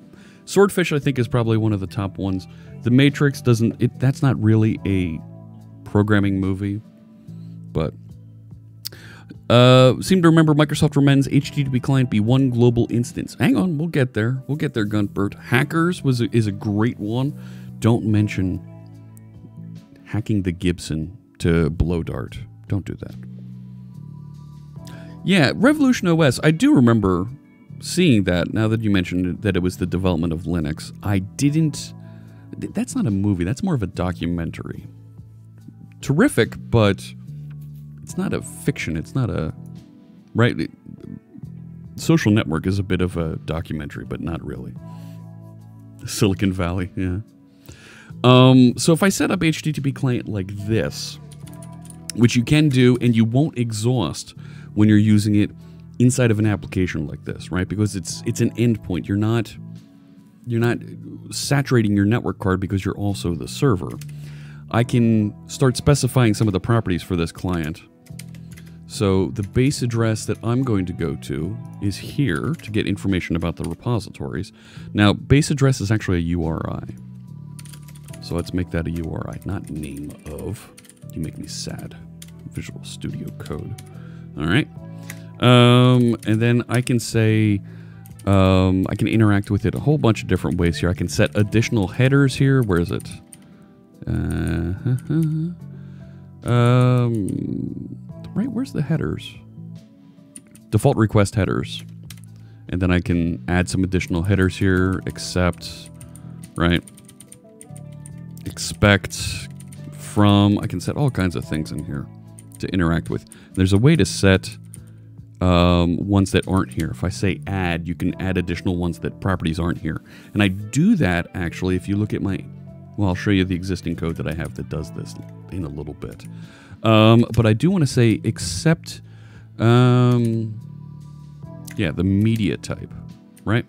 Swordfish, I think, is probably one of the top ones. The Matrix doesn't. It that's not really a programming movie, but uh, seem to remember Microsoft recommends HTTP client be one global instance. Hang on, we'll get there. We'll get there, Gunbert. Hackers was a, is a great one. Don't mention hacking the Gibson to blowdart. Don't do that. Yeah, Revolution OS. I do remember seeing that. Now that you mentioned that it was the development of Linux, I didn't. That's not a movie. That's more of a documentary. Terrific, but it's not a fiction. It's not a right. Social Network is a bit of a documentary, but not really. Silicon Valley, yeah. Um, so if I set up HTTP client like this, which you can do, and you won't exhaust when you're using it inside of an application like this, right? Because it's it's an endpoint. You're not you're not saturating your network card because you're also the server. I can start specifying some of the properties for this client so the base address that I'm going to go to is here to get information about the repositories. Now, base address is actually a URI. So let's make that a URI, not name of. You make me sad. Visual Studio Code. All right. Um, and then I can say, um, I can interact with it a whole bunch of different ways here. I can set additional headers here. Where is it? Uh, um, right? Where's the headers? Default request headers. And then I can add some additional headers here, except, right? Expect from, I can set all kinds of things in here to interact with. There's a way to set um, ones that aren't here. If I say add, you can add additional ones that properties aren't here. And I do that actually if you look at my, well, I'll show you the existing code that I have that does this in a little bit. Um, but I do want to say except, um, yeah, the media type, right?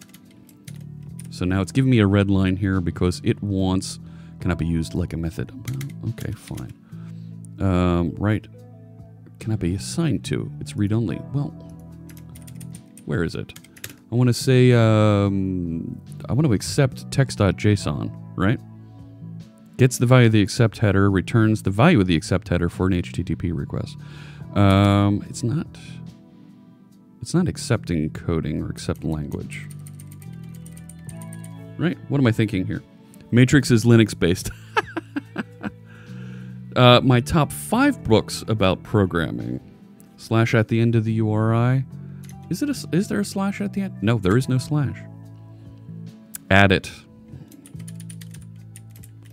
So now it's giving me a red line here because it wants cannot be used like a method. Okay, fine. Um, right. Cannot be assigned to. It's read only. Well, where is it? I want to say, um, I want to accept text.json, right? Gets the value of the accept header, returns the value of the accept header for an HTTP request. Um, it's not, it's not accepting coding or accept language. Right? What am I thinking here? Matrix is Linux based. uh, my top five books about programming. Slash at the end of the URI. Is it a, is there a slash at the end? No, there is no slash. Add it.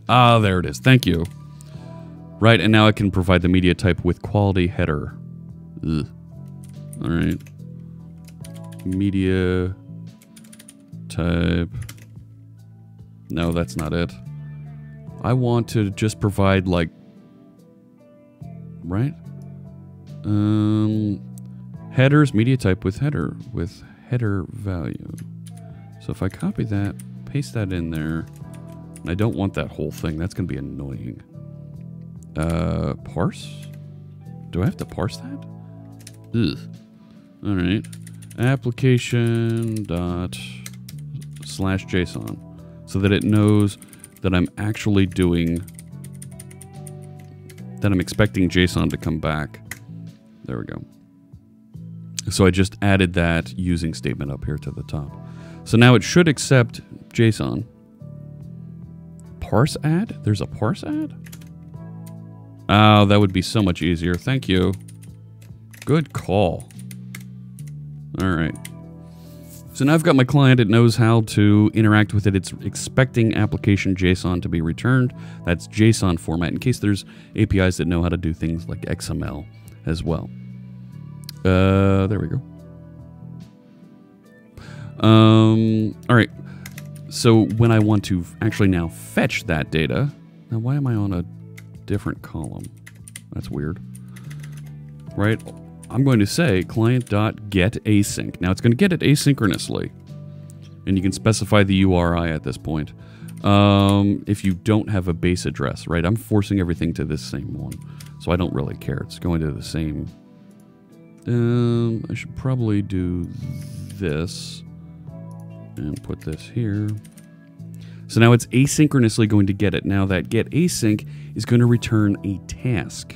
Ah, there it is. Thank you. Right, and now I can provide the media type with quality header. Ugh. All right. Media type. No, that's not it. I want to just provide like right? Um headers media type with header with header value. So if I copy that, paste that in there, I don't want that whole thing. That's going to be annoying. Uh parse? Do I have to parse that? Ugh. All right. Application dot slash JSON so that it knows that I'm actually doing, that I'm expecting JSON to come back. There we go. So I just added that using statement up here to the top. So now it should accept JSON. Parse add? There's a parse add? Oh, that would be so much easier. Thank you. Good call. All right. So now I've got my client. It knows how to interact with it. It's expecting application JSON to be returned. That's JSON format in case there's APIs that know how to do things like XML as well. Uh, there we go. Um, all right. So when I want to actually now fetch that data, now why am I on a different column? That's weird. Right? I'm going to say client.getAsync. Now it's going to get it asynchronously. And you can specify the URI at this point. Um, if you don't have a base address, right? I'm forcing everything to this same one. So I don't really care. It's going to the same. Um, I should probably do this and put this here. So now it's asynchronously going to get it. Now that get async is going to return a task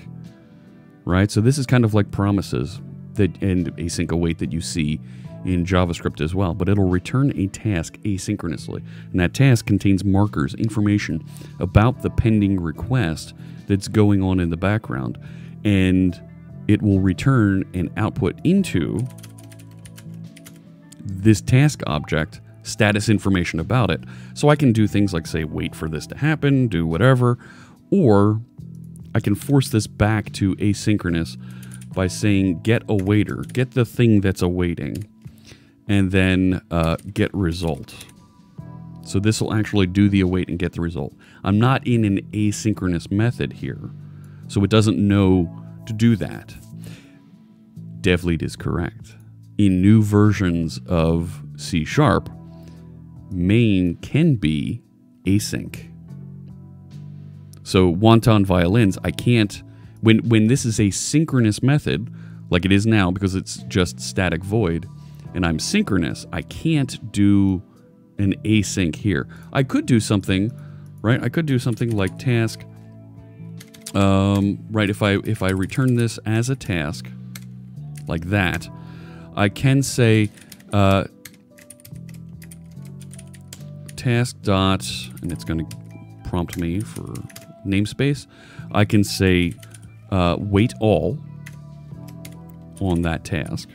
right? So this is kind of like promises that and async await that you see in JavaScript as well, but it'll return a task asynchronously. And that task contains markers, information about the pending request that's going on in the background. And it will return an output into this task object status information about it. So I can do things like say, wait for this to happen, do whatever, or I can force this back to asynchronous by saying get awaiter, get the thing that's awaiting, and then uh, get result. So this will actually do the await and get the result. I'm not in an asynchronous method here, so it doesn't know to do that. Devlead is correct. In new versions of C Sharp, main can be async. So wonton violins, I can't when when this is a synchronous method, like it is now because it's just static void, and I'm synchronous, I can't do an async here. I could do something, right? I could do something like task. Um, right, if I if I return this as a task, like that, I can say uh, task dot, and it's going to prompt me for namespace, I can say uh, wait all on that task.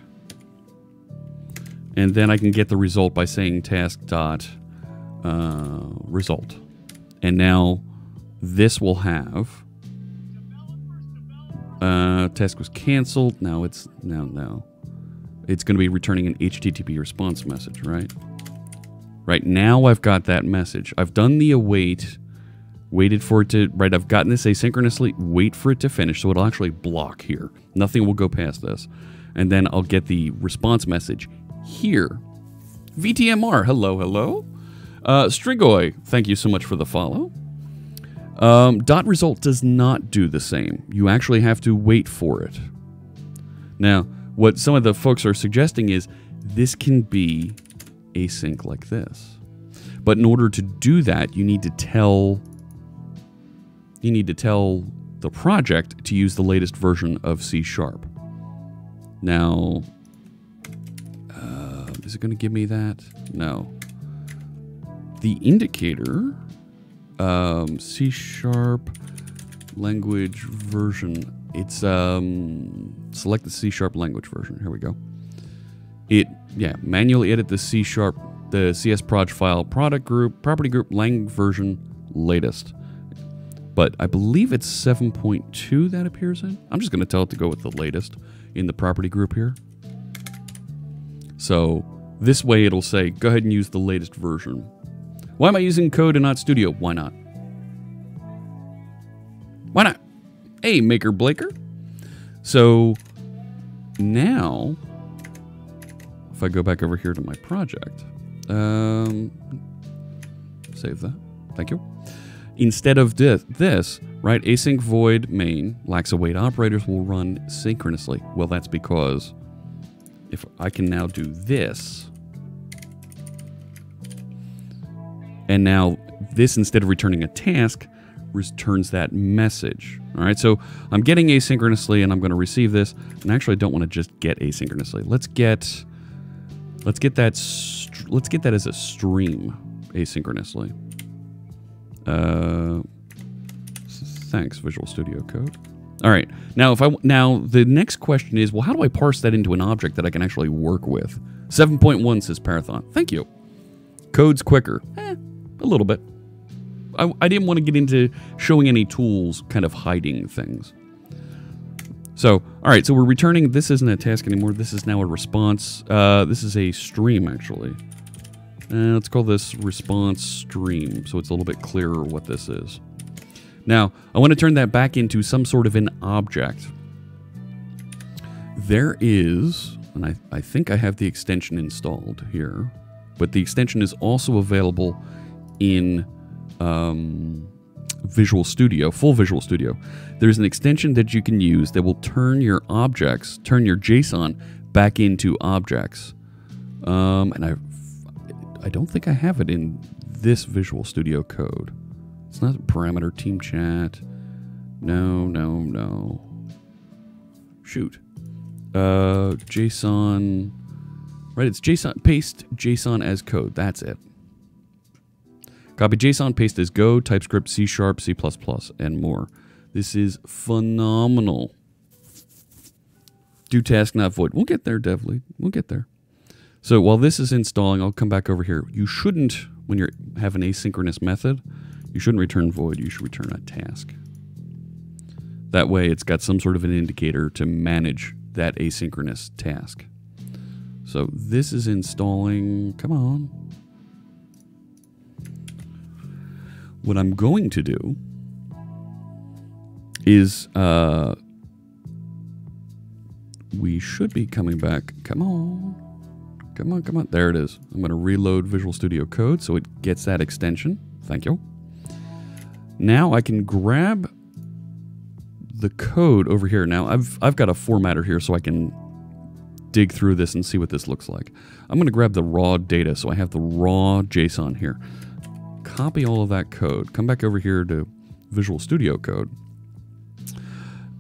And then I can get the result by saying task dot uh, result. And now this will have uh, task was canceled. Now it's now now it's going to be returning an HTTP response message, right? Right now I've got that message. I've done the await waited for it to, right, I've gotten this asynchronously, wait for it to finish so it'll actually block here. Nothing will go past this. And then I'll get the response message here. VTMR, hello, hello. Uh, Strigoi, thank you so much for the follow. Um, dot result does not do the same. You actually have to wait for it. Now, what some of the folks are suggesting is this can be async like this. But in order to do that, you need to tell you need to tell the project to use the latest version of C sharp. Now, uh, is it going to give me that? No. The indicator, um, C sharp language version. It's um, select the C sharp language version. Here we go. It yeah manually edit the C sharp the CS proj file product group property group lang version latest but I believe it's 7.2 that appears in. I'm just going to tell it to go with the latest in the property group here. So this way it'll say, go ahead and use the latest version. Why am I using code and not studio? Why not? Why not? Hey, Maker Blaker. So now, if I go back over here to my project, um, save that. Thank you. Instead of this, this, right, async void main lacks await operators will run synchronously. Well, that's because if I can now do this, and now this instead of returning a task returns that message. All right, so I'm getting asynchronously and I'm going to receive this. And actually, I don't want to just get asynchronously. Let's get let's get that let's get that as a stream asynchronously. Uh, thanks, Visual Studio Code. All right. Now, if I now the next question is, well, how do I parse that into an object that I can actually work with? 7.1 says Parithon. Thank you. Code's quicker. Eh, a little bit. I, I didn't want to get into showing any tools kind of hiding things. So, all right, so we're returning. This isn't a task anymore. This is now a response. Uh, this is a stream, actually. Uh, let's call this response stream so it's a little bit clearer what this is. Now, I want to turn that back into some sort of an object. There is, and I, I think I have the extension installed here, but the extension is also available in um, Visual Studio, full Visual Studio. There's an extension that you can use that will turn your objects, turn your JSON back into objects. Um, and I I don't think I have it in this Visual Studio Code. It's not parameter team chat. No, no, no. Shoot. Uh, JSON. Right, it's JSON. Paste JSON as code. That's it. Copy JSON, paste as Go, TypeScript, C Sharp, C++, and more. This is phenomenal. Do task, not void. We'll get there, DevLead. We'll get there. So while this is installing, I'll come back over here. You shouldn't, when you have an asynchronous method, you shouldn't return void. You should return a task. That way it's got some sort of an indicator to manage that asynchronous task. So this is installing, come on. What I'm going to do is uh, we should be coming back. Come on. Come on, come on. There it is. I'm going to reload Visual Studio Code so it gets that extension. Thank you. Now I can grab the code over here. Now I've, I've got a formatter here so I can dig through this and see what this looks like. I'm going to grab the raw data so I have the raw JSON here. Copy all of that code. Come back over here to Visual Studio Code.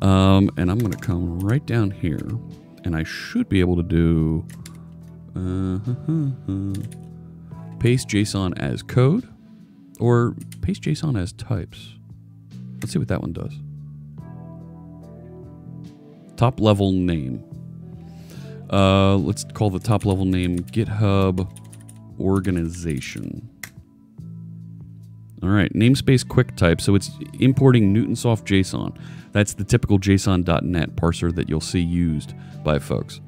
Um, and I'm going to come right down here and I should be able to do paste JSON as code or paste JSON as types. Let's see what that one does. Top level name. Uh, let's call the top level name GitHub organization. All right, namespace quick type. So it's importing Newtonsoft JSON. That's the typical JSON.NET parser that you'll see used by folks.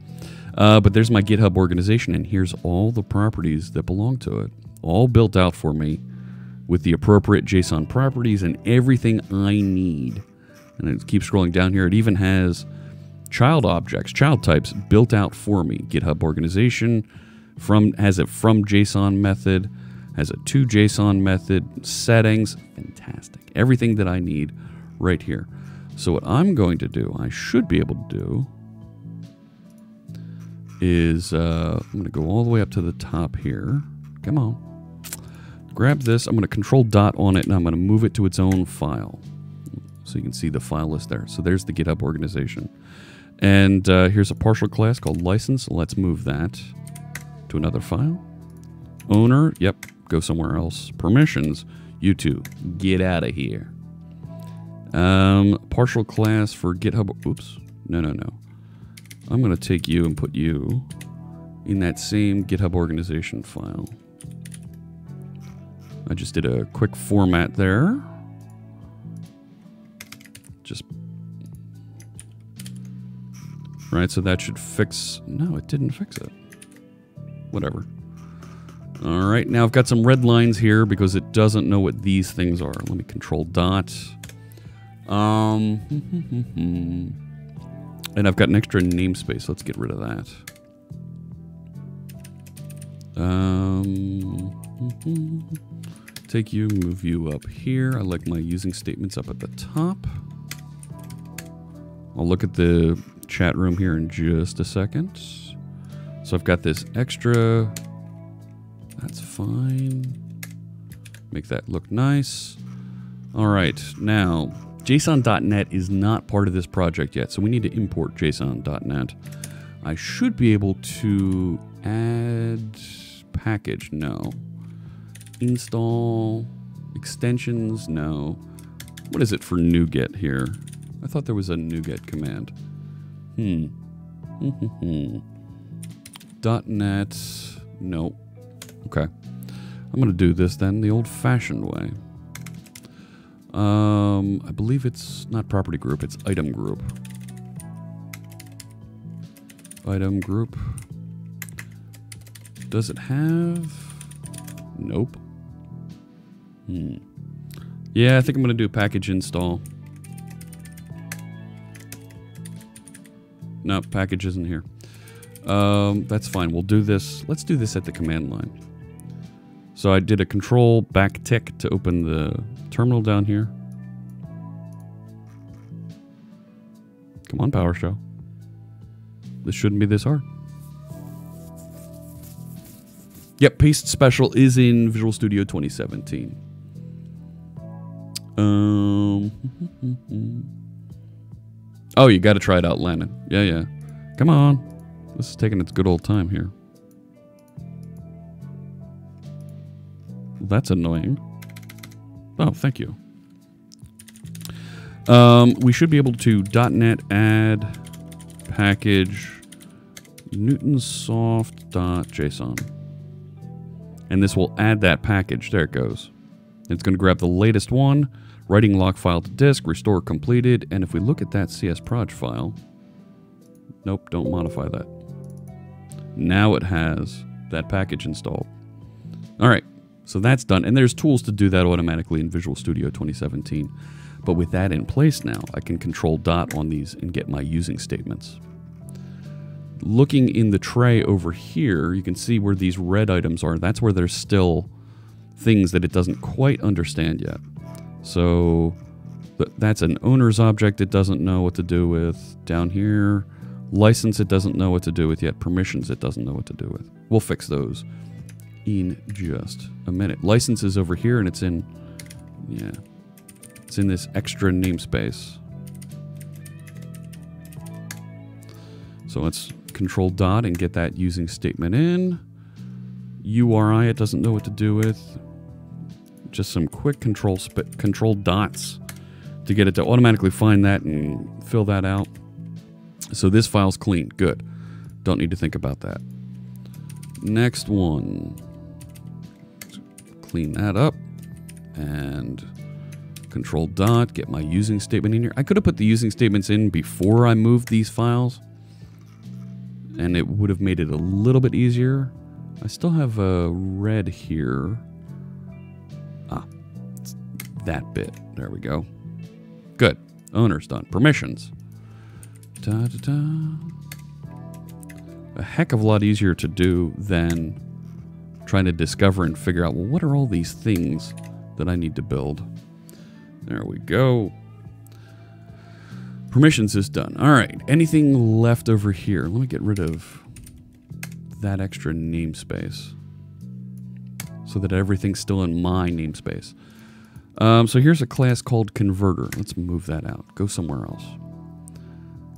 Uh, but there's my GitHub organization, and here's all the properties that belong to it, all built out for me with the appropriate JSON properties and everything I need. And it keeps scrolling down here. It even has child objects, child types built out for me. GitHub organization from has a from JSON method, Has a to JSON method, settings, fantastic. Everything that I need right here. So what I'm going to do, I should be able to do, is uh, I'm going to go all the way up to the top here. Come on. Grab this. I'm going to control dot on it, and I'm going to move it to its own file. So you can see the file list there. So there's the GitHub organization. And uh, here's a partial class called license. Let's move that to another file. Owner, yep, go somewhere else. Permissions, you two, get out of here. Um, partial class for GitHub. Oops, no, no, no. I'm going to take you and put you in that same GitHub organization file. I just did a quick format there. Just right, so that should fix. No, it didn't fix it. Whatever. All right, now I've got some red lines here because it doesn't know what these things are. Let me control dot. Um, hmm, hmm, hmm, and I've got an extra namespace. Let's get rid of that. Um, take you, move you up here. I like my using statements up at the top. I'll look at the chat room here in just a second. So I've got this extra. That's fine. Make that look nice. All right, now JSON.NET is not part of this project yet, so we need to import JSON.NET. I should be able to add package, no. Install extensions, no. What is it for NuGet here? I thought there was a NuGet command. Hmm. .NET, nope. Okay. I'm going to do this then the old-fashioned way. Um, I believe it's not property group, it's item group. Item group. Does it have... Nope. Hmm. Yeah, I think I'm going to do a package install. No, package isn't here. Um, that's fine. We'll do this. Let's do this at the command line. So I did a control back tick to open the terminal down here. Come on, PowerShell. This shouldn't be this hard. Yep, Paste Special is in Visual Studio 2017. Um. oh, you got to try it out, Lannon. Yeah, yeah. Come on. This is taking its good old time here. That's annoying. Oh, thank you. Um, we should be able to .NET add package newtonsoft.json. And this will add that package. There it goes. It's going to grab the latest one, writing lock file to disk, restore completed, and if we look at that csproj file, nope, don't modify that. Now it has that package installed. All right, so that's done. And there's tools to do that automatically in Visual Studio 2017. But with that in place now, I can control dot on these and get my using statements. Looking in the tray over here, you can see where these red items are. That's where there's still things that it doesn't quite understand yet. So that's an owner's object it doesn't know what to do with. Down here, license it doesn't know what to do with yet. Permissions it doesn't know what to do with. We'll fix those in just a minute. License is over here and it's in, yeah, it's in this extra namespace. So let's control dot and get that using statement in. URI it doesn't know what to do with. Just some quick control control dots to get it to automatically find that and fill that out. So this file's clean. Good. Don't need to think about that. Next one clean that up and control dot, get my using statement in here. I could have put the using statements in before I moved these files and it would have made it a little bit easier. I still have a red here. Ah, that bit. There we go. Good. Owner's done. Permissions. Da, da, da. A heck of a lot easier to do than trying to discover and figure out, well, what are all these things that I need to build? There we go. Permissions is done. All right. Anything left over here? Let me get rid of that extra namespace so that everything's still in my namespace. Um, so here's a class called converter. Let's move that out. Go somewhere else.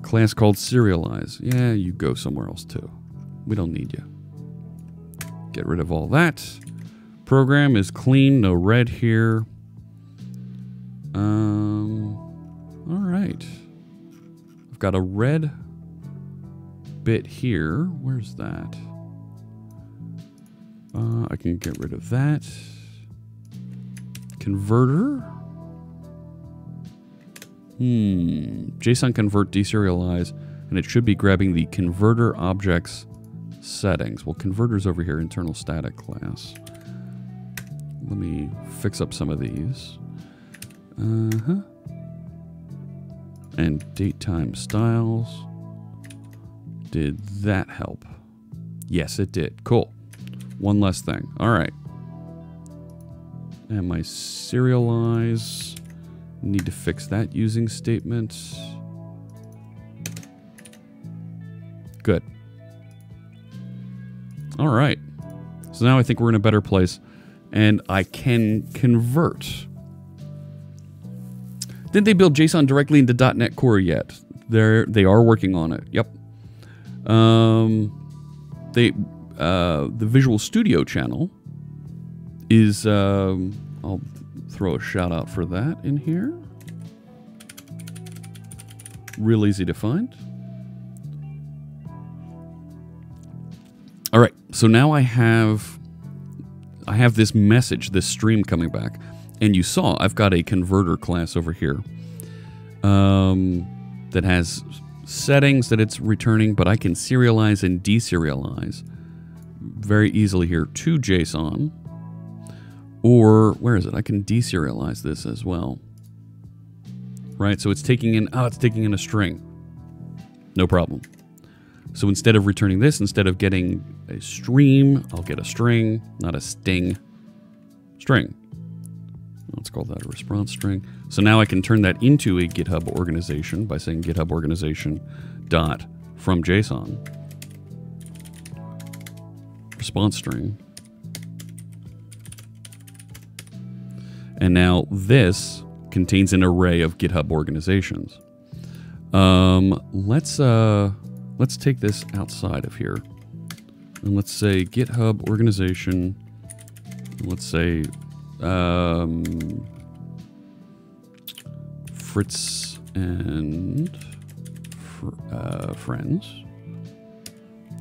Class called serialize. Yeah, you go somewhere else too. We don't need you. Get rid of all that. Program is clean, no red here. Um, all right. I've got a red bit here. Where's that? Uh, I can get rid of that. Converter. Hmm. JSON convert deserialize, and it should be grabbing the converter objects settings. Well, converter's over here, internal static class. Let me fix up some of these. Uh-huh. And date time styles. Did that help? Yes, it did. Cool. One less thing. All right. And my serialize. Need to fix that using statement. Good. All right. So now I think we're in a better place and I can convert. Didn't they build JSON directly into .NET Core yet? They're they are working on it. Yep. Um, they uh, the Visual Studio channel is um, I'll throw a shout out for that in here. Real easy to find. So now I have I have this message, this stream coming back, and you saw I've got a converter class over here um, that has settings that it's returning, but I can serialize and deserialize very easily here to JSON. Or where is it? I can deserialize this as well. Right, so it's taking in oh, it's taking in a string. No problem. So instead of returning this, instead of getting a stream, I'll get a string, not a sting. String. Let's call that a response string. So now I can turn that into a GitHub organization by saying GitHub organization dot from JSON. Response string. And now this contains an array of GitHub organizations. Um, let's uh, let's take this outside of here. And let's say GitHub organization. Let's say um, Fritz and fr uh, friends.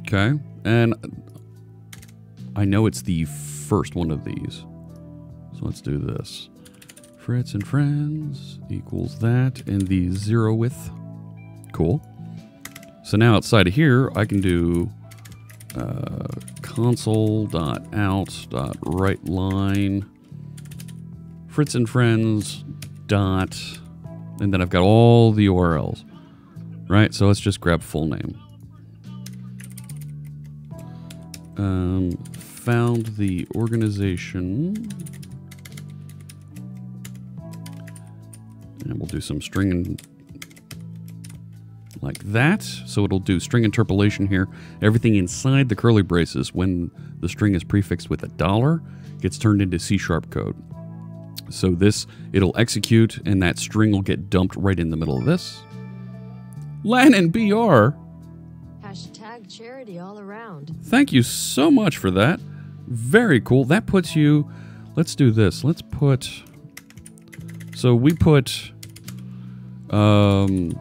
Okay, and I know it's the first one of these. So let's do this. Fritz and friends equals that, and the zero width. Cool. So now outside of here, I can do uh, console.out.write line Fritz and friends dot and then I've got all the URLs. Right? So let's just grab full name. Um, found the organization. And we'll do some string like that. So it'll do string interpolation here. Everything inside the curly braces, when the string is prefixed with a dollar, gets turned into C sharp code. So this, it'll execute, and that string will get dumped right in the middle of this. Lannon BR. Hashtag charity all around. Thank you so much for that. Very cool. That puts you. Let's do this. Let's put. So we put. Um,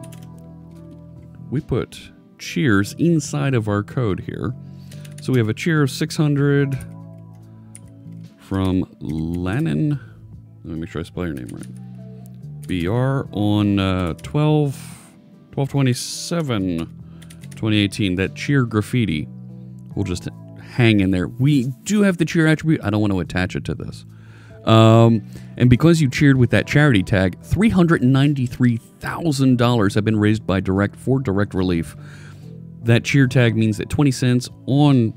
we put cheers inside of our code here. So we have a cheer of 600 from Lannon. Let me make sure I spell your name right. BR on uh, 12, 1227, 2018. That cheer graffiti will just hang in there. We do have the cheer attribute. I don't want to attach it to this. Um, and because you cheered with that charity tag, $393,000 have been raised by Direct for Direct Relief. That cheer tag means that 20 cents on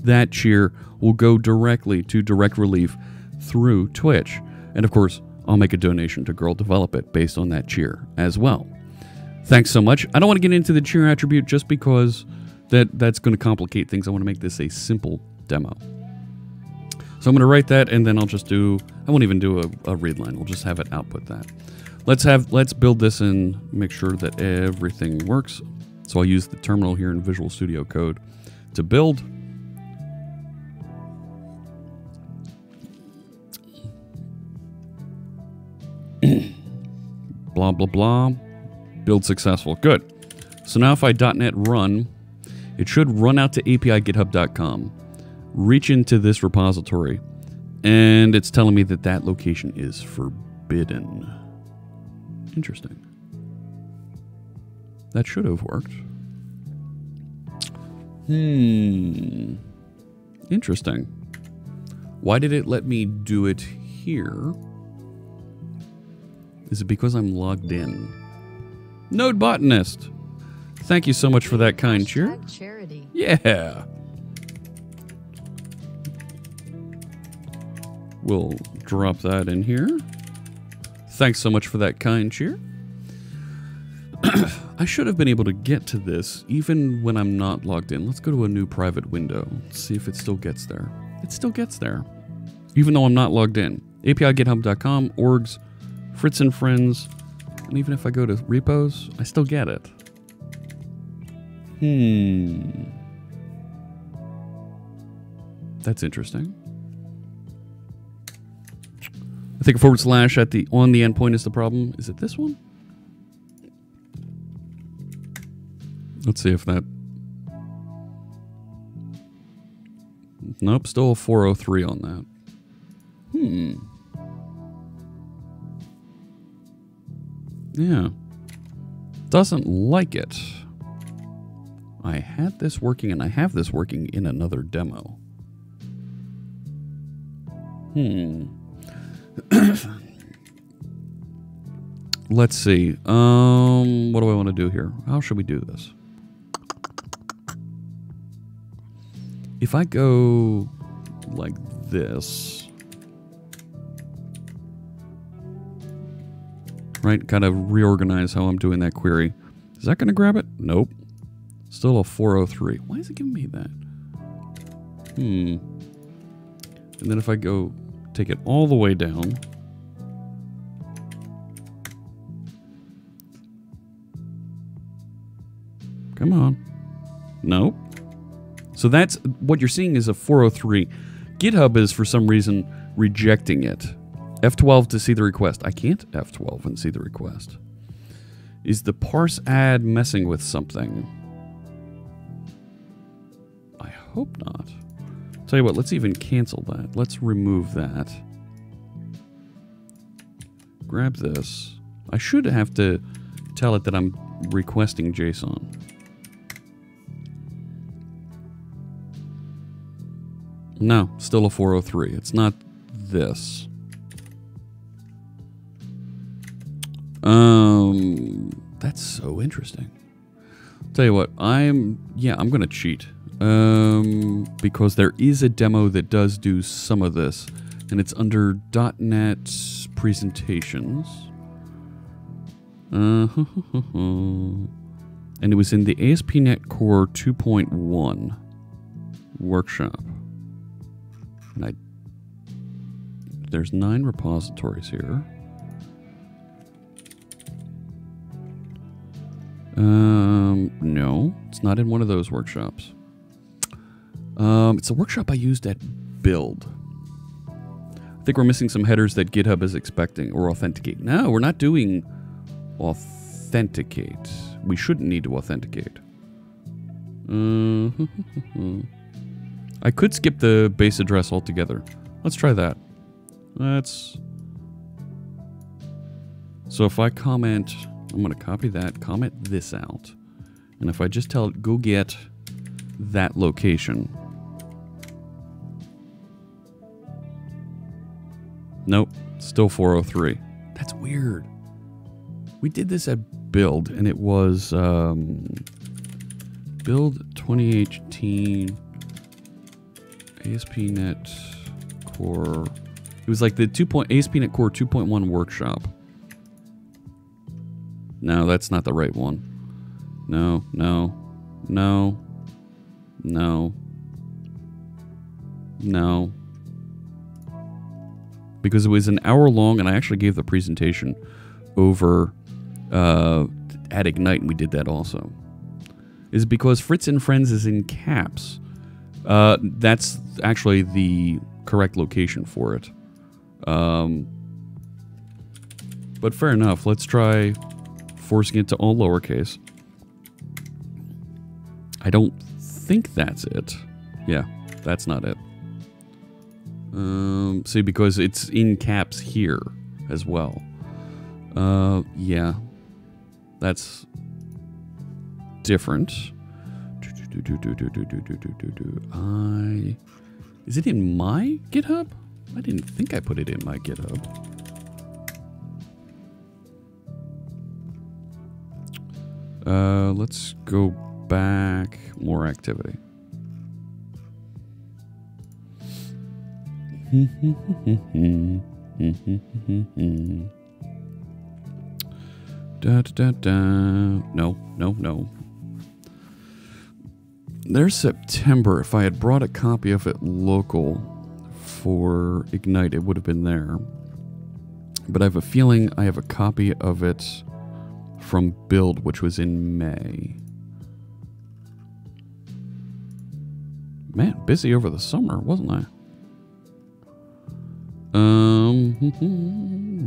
that cheer will go directly to Direct Relief through Twitch. And of course, I'll make a donation to Girl Develop It based on that cheer as well. Thanks so much. I don't want to get into the cheer attribute just because that that's going to complicate things. I want to make this a simple demo. So I'm going to write that and then I'll just do, I won't even do a, a read line. We'll just have it output that. Let's have, let's build this and make sure that everything works. So I'll use the terminal here in Visual Studio Code to build. blah, blah, blah. Build successful. Good. So now if I .NET run, it should run out to apigithub.com, reach into this repository, and it's telling me that that location is forbidden. Interesting. That should have worked. Hmm. Interesting. Why did it let me do it here? Is it because I'm logged in? Node Botanist! Thank you so much for that kind cheer. Charity. Yeah. We'll drop that in here. Thanks so much for that kind cheer. I should have been able to get to this even when I'm not logged in. Let's go to a new private window. See if it still gets there. It still gets there. Even though I'm not logged in. APIGitHub.com, orgs, Fritz and Friends, and even if I go to repos, I still get it. Hmm. That's interesting. I think a forward slash at the on the endpoint is the problem. Is it this one? Let's see if that. Nope, still a 403 on that. Hmm. Yeah. Doesn't like it. I had this working and I have this working in another demo. Hmm. Let's see. Um, what do I want to do here? How should we do this? If I go like this, right? Kind of reorganize how I'm doing that query. Is that going to grab it? Nope. Still a 403. Why is it giving me that? Hmm. And then if I go take it all the way down. Come on. Nope. So that's what you're seeing is a 403. GitHub is for some reason rejecting it. F12 to see the request. I can't F12 and see the request. Is the parseAdd messing with something? I hope not. Tell you what, let's even cancel that. Let's remove that. Grab this. I should have to tell it that I'm requesting JSON. No, still a 403. It's not this. Um, that's so interesting. Tell you what, I'm yeah, I'm gonna cheat. Um, because there is a demo that does do some of this, and it's under .NET presentations. Uh, and it was in the ASP.NET Core 2.1 workshop. And I there's nine repositories here. Um, no, it's not in one of those workshops. Um, it's a workshop I used at Build. I think we're missing some headers that GitHub is expecting or authenticate. No, we're not doing authenticate. We shouldn't need to authenticate. Uh, I could skip the base address altogether. Let's try that. Let's. So if I comment, I'm going to copy that, comment this out. And if I just tell it, go get that location. Nope, still 403. That's weird. We did this at build, and it was um, build 2018 ASP.NET Core. It was like the 2. Point, ASP.NET Core 2.1 workshop. No, that's not the right one. No, no, no, no, no. Because it was an hour long, and I actually gave the presentation over uh, at Ignite, and we did that also. Is because Fritz and Friends is in caps. Uh, that's actually the correct location for it. Um, but fair enough. Let's try forcing it to all lowercase. I don't think that's it. Yeah, that's not it. Um, see, because it's in caps here as well. Uh, yeah, that's different. I is it in my GitHub? I didn't think I put it in my GitHub. Uh, let's go back. More activity. Da, da, da. No, no, no. There's September. If I had brought a copy of it local for Ignite, it would have been there. But I have a feeling I have a copy of it from Build, which was in May. Man, busy over the summer, wasn't I? Um,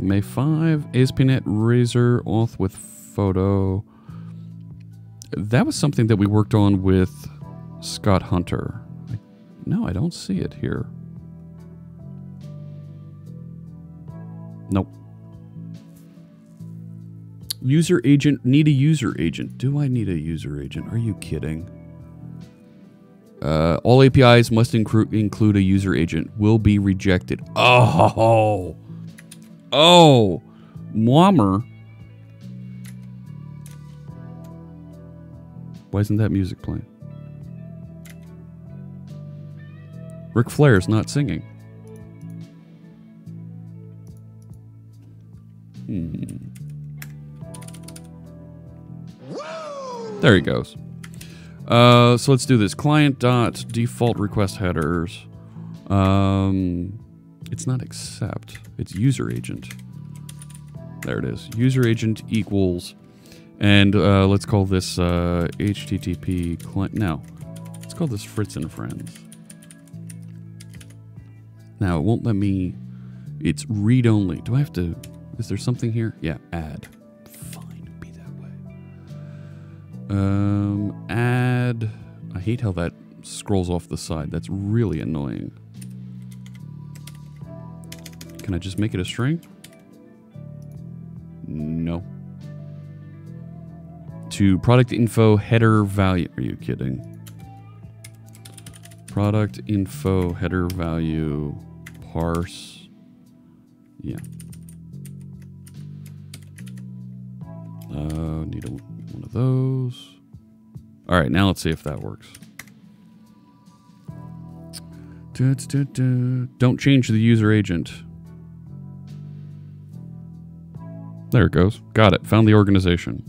May 5, ASP.NET Razor auth with photo. That was something that we worked on with Scott Hunter. No, I don't see it here. Nope. User agent, need a user agent. Do I need a user agent? Are you kidding? Uh, all APIs must include a user agent. Will be rejected. Oh, oh, Mwammer. Why isn't that music playing? Ric Flair's not singing. Hmm. There he goes. Uh, so let's do this. Client dot default request headers. Um, it's not accept. It's user agent. There it is. User agent equals, and uh, let's call this uh, HTTP client. No, let's call this Fritz and Friends. Now it won't let me. It's read only. Do I have to? Is there something here? Yeah, add. Um, add. I hate how that scrolls off the side. That's really annoying. Can I just make it a string? No. To product info header value. Are you kidding? Product info header value parse. Yeah. Uh, need a, of those. All right, now let's see if that works. Don't change the user agent. There it goes. Got it. Found the organization.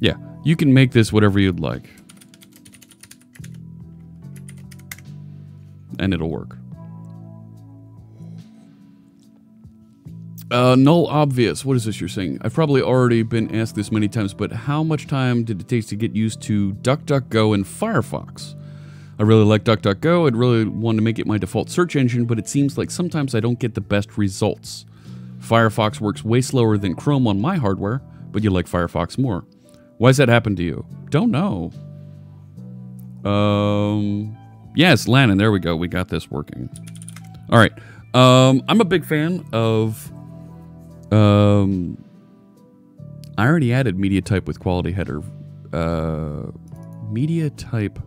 Yeah, you can make this whatever you'd like. And it'll work. Uh, null obvious. What is this you're saying? I've probably already been asked this many times, but how much time did it take to get used to DuckDuckGo and Firefox? I really like DuckDuckGo. I'd really want to make it my default search engine, but it seems like sometimes I don't get the best results. Firefox works way slower than Chrome on my hardware, but you like Firefox more. Why does that happen to you? Don't know. Um, yes, Lannon, there we go. We got this working. All right. Um, I'm a big fan of. Um, I already added media type with quality header. Uh, media type.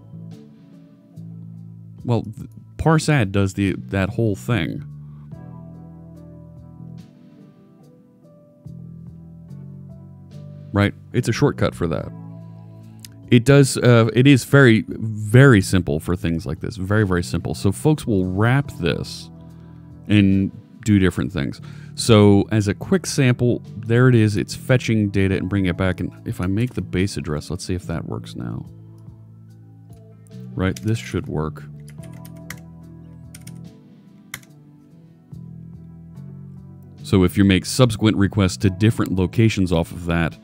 Well, parse parseAdd does the that whole thing. Right? It's a shortcut for that. it does. Uh, it is very, very simple for things like this. Very, very simple. So folks will wrap this and do different things. So as a quick sample, there it is. It's fetching data and bringing it back. And if I make the base address, let's see if that works now. Right, this should work. So if you make subsequent requests to different locations off of that,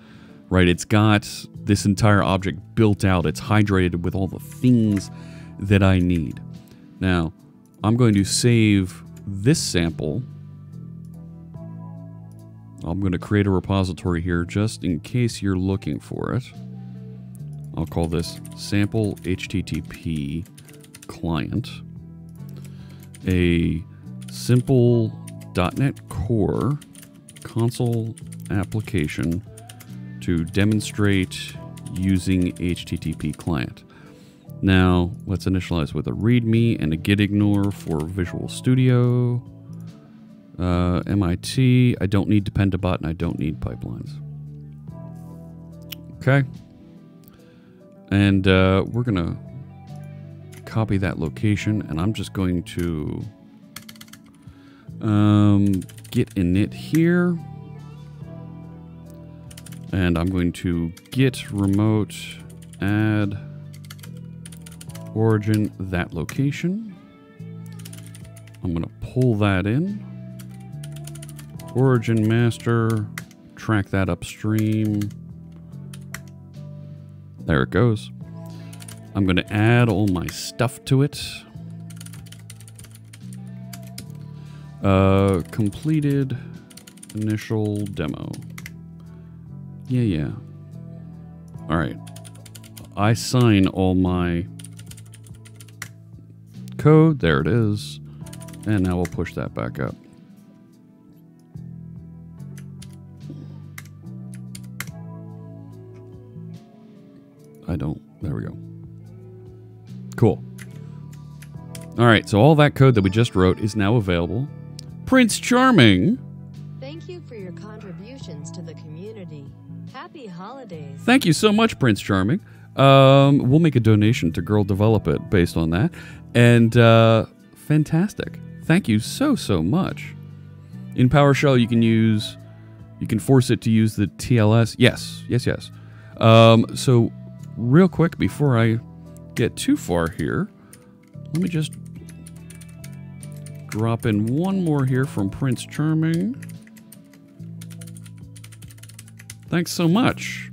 right, it's got this entire object built out. It's hydrated with all the things that I need. Now, I'm going to save this sample. I'm going to create a repository here just in case you're looking for it. I'll call this sample HTTP client. A simple .NET Core console application to demonstrate using HTTP client. Now, let's initialize with a README and a gitignore for Visual Studio. Uh, MIT, I don't need Dependabot and I don't need pipelines. Okay. And uh, we're going to copy that location and I'm just going to um, git init here. And I'm going to git remote add origin that location. I'm going to pull that in. Origin master, track that upstream. There it goes. I'm going to add all my stuff to it. Uh, completed initial demo. Yeah, yeah. All right. I sign all my code. There it is. And now we'll push that back up. I don't. There we go. Cool. All right, so all that code that we just wrote is now available. Prince Charming. Thank you for your contributions to the community. Happy holidays. Thank you so much, Prince Charming. Um, we'll make a donation to Girl Develop It based on that. And uh, fantastic. Thank you so, so much. In PowerShell, you can use, you can force it to use the TLS. Yes, yes, yes. Um, so, real quick, before I get too far here, let me just drop in one more here from Prince Charming. Thanks so much.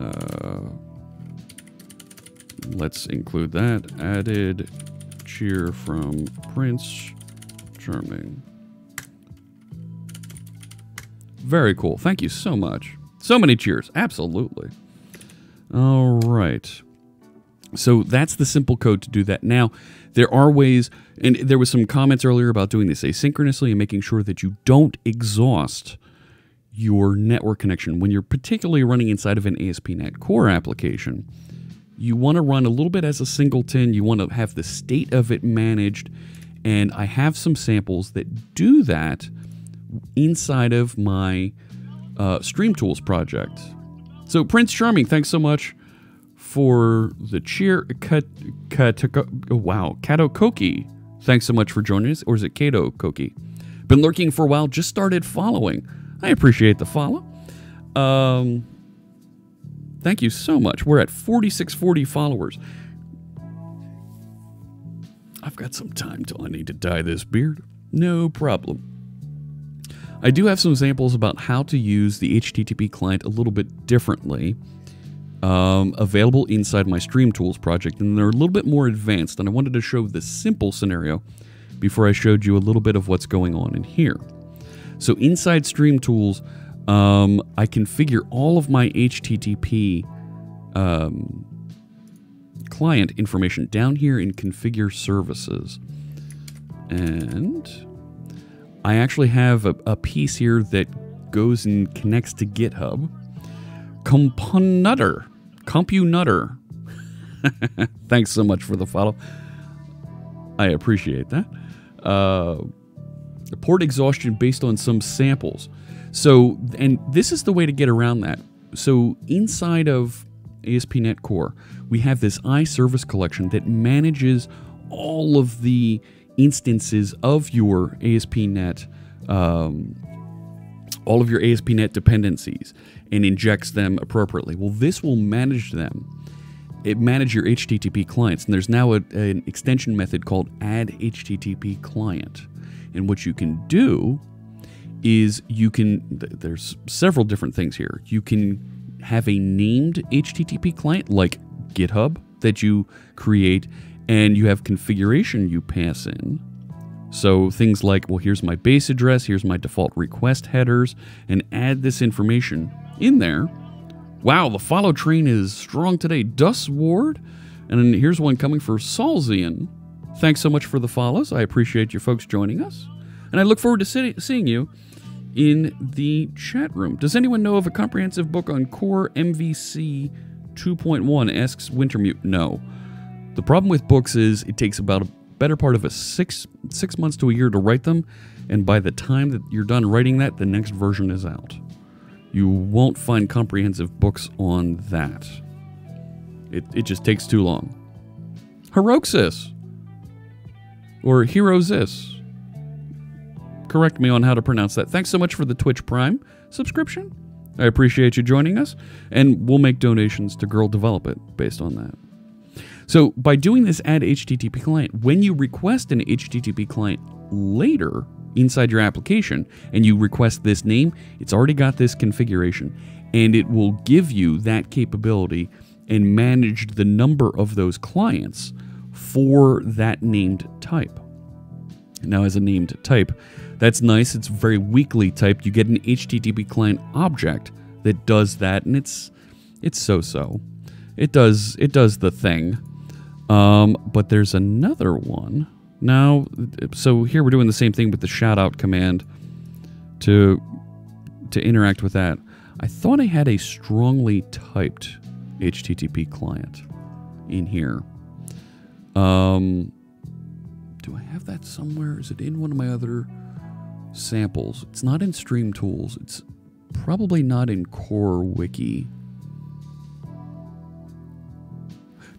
Uh, let's include that. Added cheer from Prince Charming. Very cool. Thank you so much. So many cheers. Absolutely. All right. So that's the simple code to do that. Now, there are ways, and there was some comments earlier about doing this asynchronously and making sure that you don't exhaust your network connection. When you're particularly running inside of an ASP.NET Core application, you want to run a little bit as a singleton. You want to have the state of it managed. And I have some samples that do that inside of my uh, Stream Tools project. So, Prince Charming, thanks so much for the cheer. Oh, wow, Kato Koki. Thanks so much for joining us. Or is it Kato Koki? Been lurking for a while, just started following. I appreciate the follow. Um, thank you so much. We're at 4640 followers. I've got some time till I need to dye this beard. No problem. I do have some examples about how to use the HTTP client a little bit differently um, available inside my Stream Tools project, and they're a little bit more advanced. And I wanted to show the simple scenario before I showed you a little bit of what's going on in here. So inside Stream Tools, um, I configure all of my HTTP um, client information down here in Configure Services. And I actually have a, a piece here that goes and connects to GitHub. Compunutter. Compunutter. Thanks so much for the follow. I appreciate that. Uh, port exhaustion based on some samples. So, and this is the way to get around that. So, inside of ASP.NET Core, we have this iService collection that manages all of the instances of your ASP.NET, um, all of your ASP.NET dependencies, and injects them appropriately. Well, this will manage them. It manage your HTTP clients, and there's now a, an extension method called Add HTTP Client. And what you can do is you can there's several different things here. You can have a named HTTP client like GitHub that you create and you have configuration you pass in. So things like, well, here's my base address, here's my default request headers, and add this information in there. Wow, the follow train is strong today. Dust Ward. And here's one coming for Salzian. Thanks so much for the follows. I appreciate you folks joining us. And I look forward to see- seeing you in the chat room. Does anyone know of a comprehensive book on Core MVC 2.1? Asks Wintermute. No. The problem with books is it takes about a better part of a six six months to a year to write them, and by the time that you're done writing that, the next version is out. You won't find comprehensive books on that. It, it just takes too long. Heroxis or Herosis. Correct me on how to pronounce that. Thanks so much for the Twitch Prime subscription. I appreciate you joining us, and we'll make donations to Girl Develop It based on that. So by doing this add HTTP client, when you request an HTTP client later inside your application and you request this name, it's already got this configuration and it will give you that capability and manage the number of those clients for that named type. Now, as a named type, that's nice. It's very weakly typed. You get an HTTP client object that does that, and it's it's so-so. It does it does the thing. Um, but there's another one. Now, so here we're doing the same thing with the shout out command to to interact with that. I thought I had a strongly typed HTTP client in here. Um, do I have that somewhere? Is it in one of my other samples? It's not in Stream Tools. It's probably not in Core Wiki.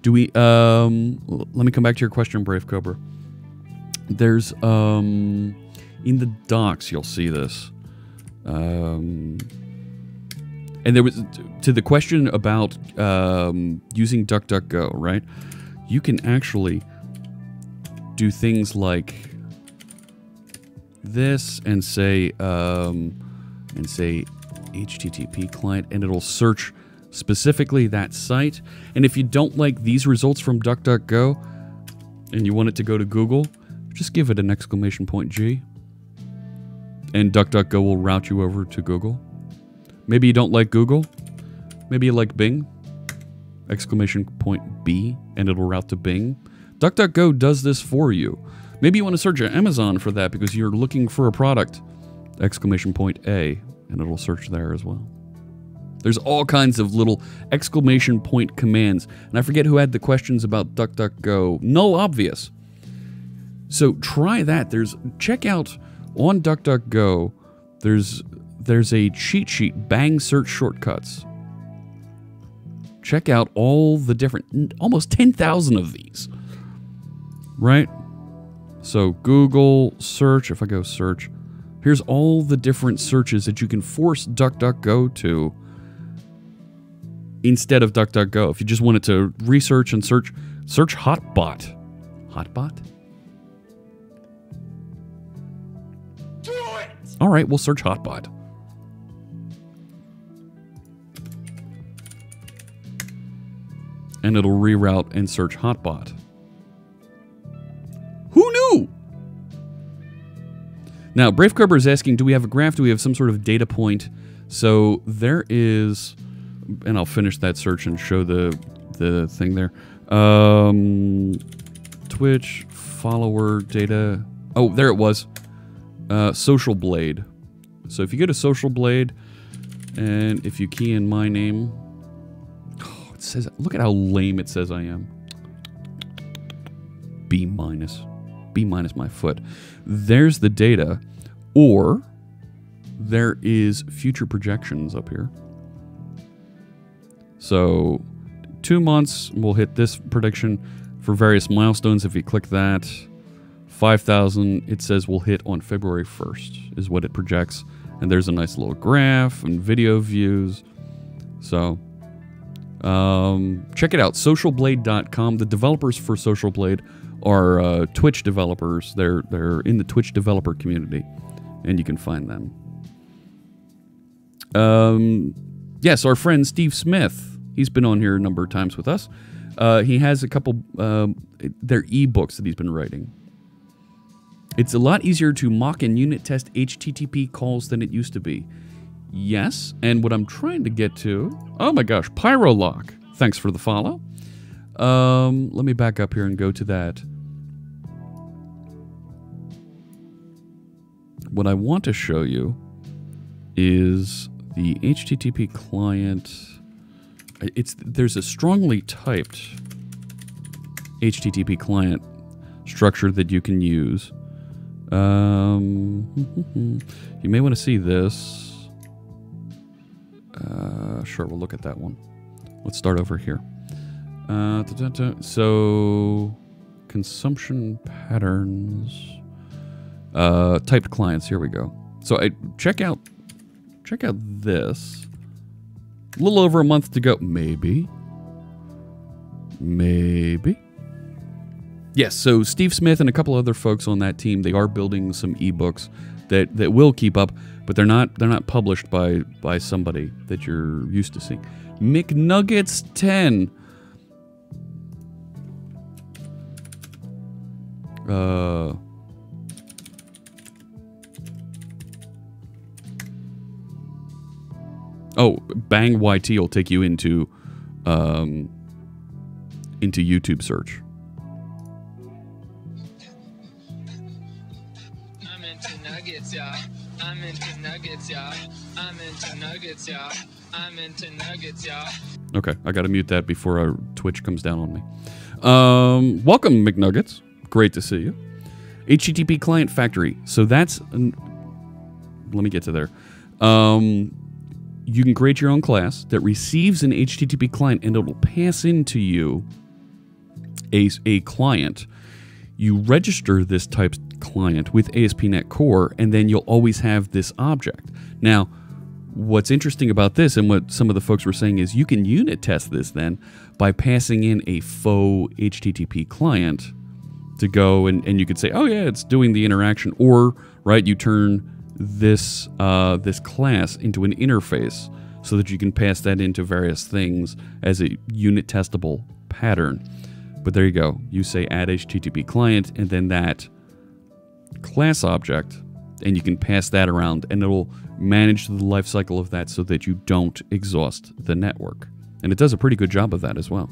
Do we um let me come back to your question, Brave Cobra. There's um in the docs you'll see this. Um and there was to the question about um, using DuckDuckGo, right? You can actually do things like this and say um, and say HTTP client, and it'll search specifically that site. And if you don't like these results from DuckDuckGo and you want it to go to Google, just give it an exclamation point G. And DuckDuckGo will route you over to Google. Maybe you don't like Google. Maybe you like Bing. Exclamation point B, and it'll route to Bing. DuckDuckGo does this for you. Maybe you want to search Amazon for that because you're looking for a product. Exclamation point A, and it'll search there as well. There's all kinds of little exclamation point commands. And I forget who had the questions about DuckDuckGo. Null obvious. So try that. There's check out on DuckDuckGo. There's there's a cheat sheet, bang search shortcuts. Check out all the different, almost 10,000 of these. Right? So Google search, if I go search, here's all the different searches that you can force DuckDuckGo to instead of DuckDuckGo. If you just wanted to research and search, search Hotbot. Hotbot? Do it! All right, we'll search Hotbot. And it'll reroute and search Hotbot. Who knew? Now, Brave Cobra is asking, do we have a graph? Do we have some sort of data point? So there is, and I'll finish that search and show the the thing there. Um, Twitch follower data. Oh, there it was. Uh, Social Blade. So if you go to Social Blade, and if you key in my name, oh, it says, look at how lame it says I am. B minus. B minus my foot. There's the data, or there is future projections up here. So two months, we'll hit this prediction for various milestones. If you click that, 5,000, it says we'll hit on February 1st, is what it projects. And there's a nice little graph and video views. So, um, check it out, socialblade.com. The developers for Social Blade are uh, Twitch developers. They're they're in the Twitch developer community, and you can find them. Um, yes, our friend Steve Smith. He's been on here a number of times with us. Uh, he has a couple. Um, they're ebooks that he's been writing. It's a lot easier to mock and unit test HTTP calls than it used to be. Yes, and what I'm trying to get to. Oh my gosh, Pyrolock. Thanks for the follow. Um, let me back up here and go to that. What I want to show you is the HTTP client. It's there's a strongly typed HTTP client structure that you can use. Um, you may want to see this. Uh, sure, we'll look at that one. Let's start over here. Uh, da, da, da. So, consumption patterns. Uh, typed clients. Here we go. So I check out, check out this. A little over a month to go. Maybe. Maybe. Yes. So Steve Smith and a couple other folks on that team, they are building some ebooks that that will keep up, but they're not they're not published by by somebody that you're used to seeing. McNuggets 10. Uh Oh, Bang YT will take you into um, into YouTube search. I'm into nuggets, y'all. I'm into nuggets, y'all. I'm into nuggets, y'all. I'm into nuggets, y'all. Okay, I got to mute that before our Twitch comes down on me. Um, welcome, McNuggets. Great to see you. HTTP Client Factory. So that's. An, let me get to there. Um, you can create your own class that receives an HTTP client and it'll pass into you a, a client. You register this type client with ASP.NET Core, and then you'll always have this object. Now, what's interesting about this and what some of the folks were saying is you can unit test this then by passing in a faux HTTP client to go and, and you could say, oh yeah, it's doing the interaction, or right, you turn this uh, this class into an interface so that you can pass that into various things as a unit testable pattern. But there you go. You say add HTTP client and then that class object, and you can pass that around, and it'll manage the life cycle of that so that you don't exhaust the network. And it does a pretty good job of that as well.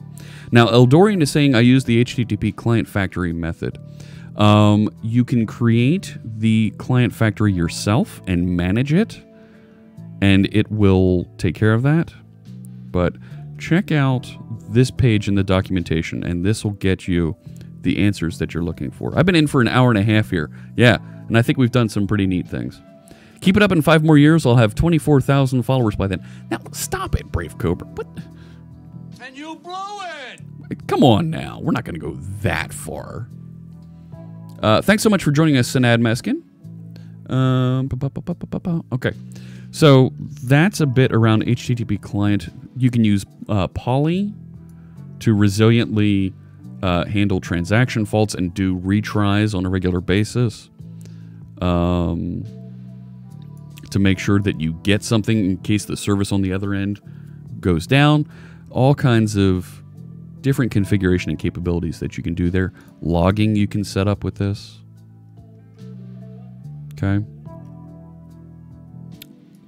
Now, Eldorian is saying I use the HTTP client factory method. Um, you can create the client factory yourself and manage it, and it will take care of that. But check out this page in the documentation, and this will get you the answers that you're looking for. I've been in for an hour and a half here. Yeah, and I think we've done some pretty neat things. Keep it up in five more years. I'll have 24,000 followers by then. Now, stop it, Brave Cobra. What? And you blow it! Come on now. We're not going to go that far. Uh, thanks so much for joining us, Sinad Meskin. Um, okay. So that's a bit around HTTP client. You can use uh, Polly to resiliently uh, handle transaction faults and do retries on a regular basis. Um, to make sure that you get something in case the service on the other end goes down. All kinds of different configuration and capabilities that you can do there. Logging you can set up with this. Okay.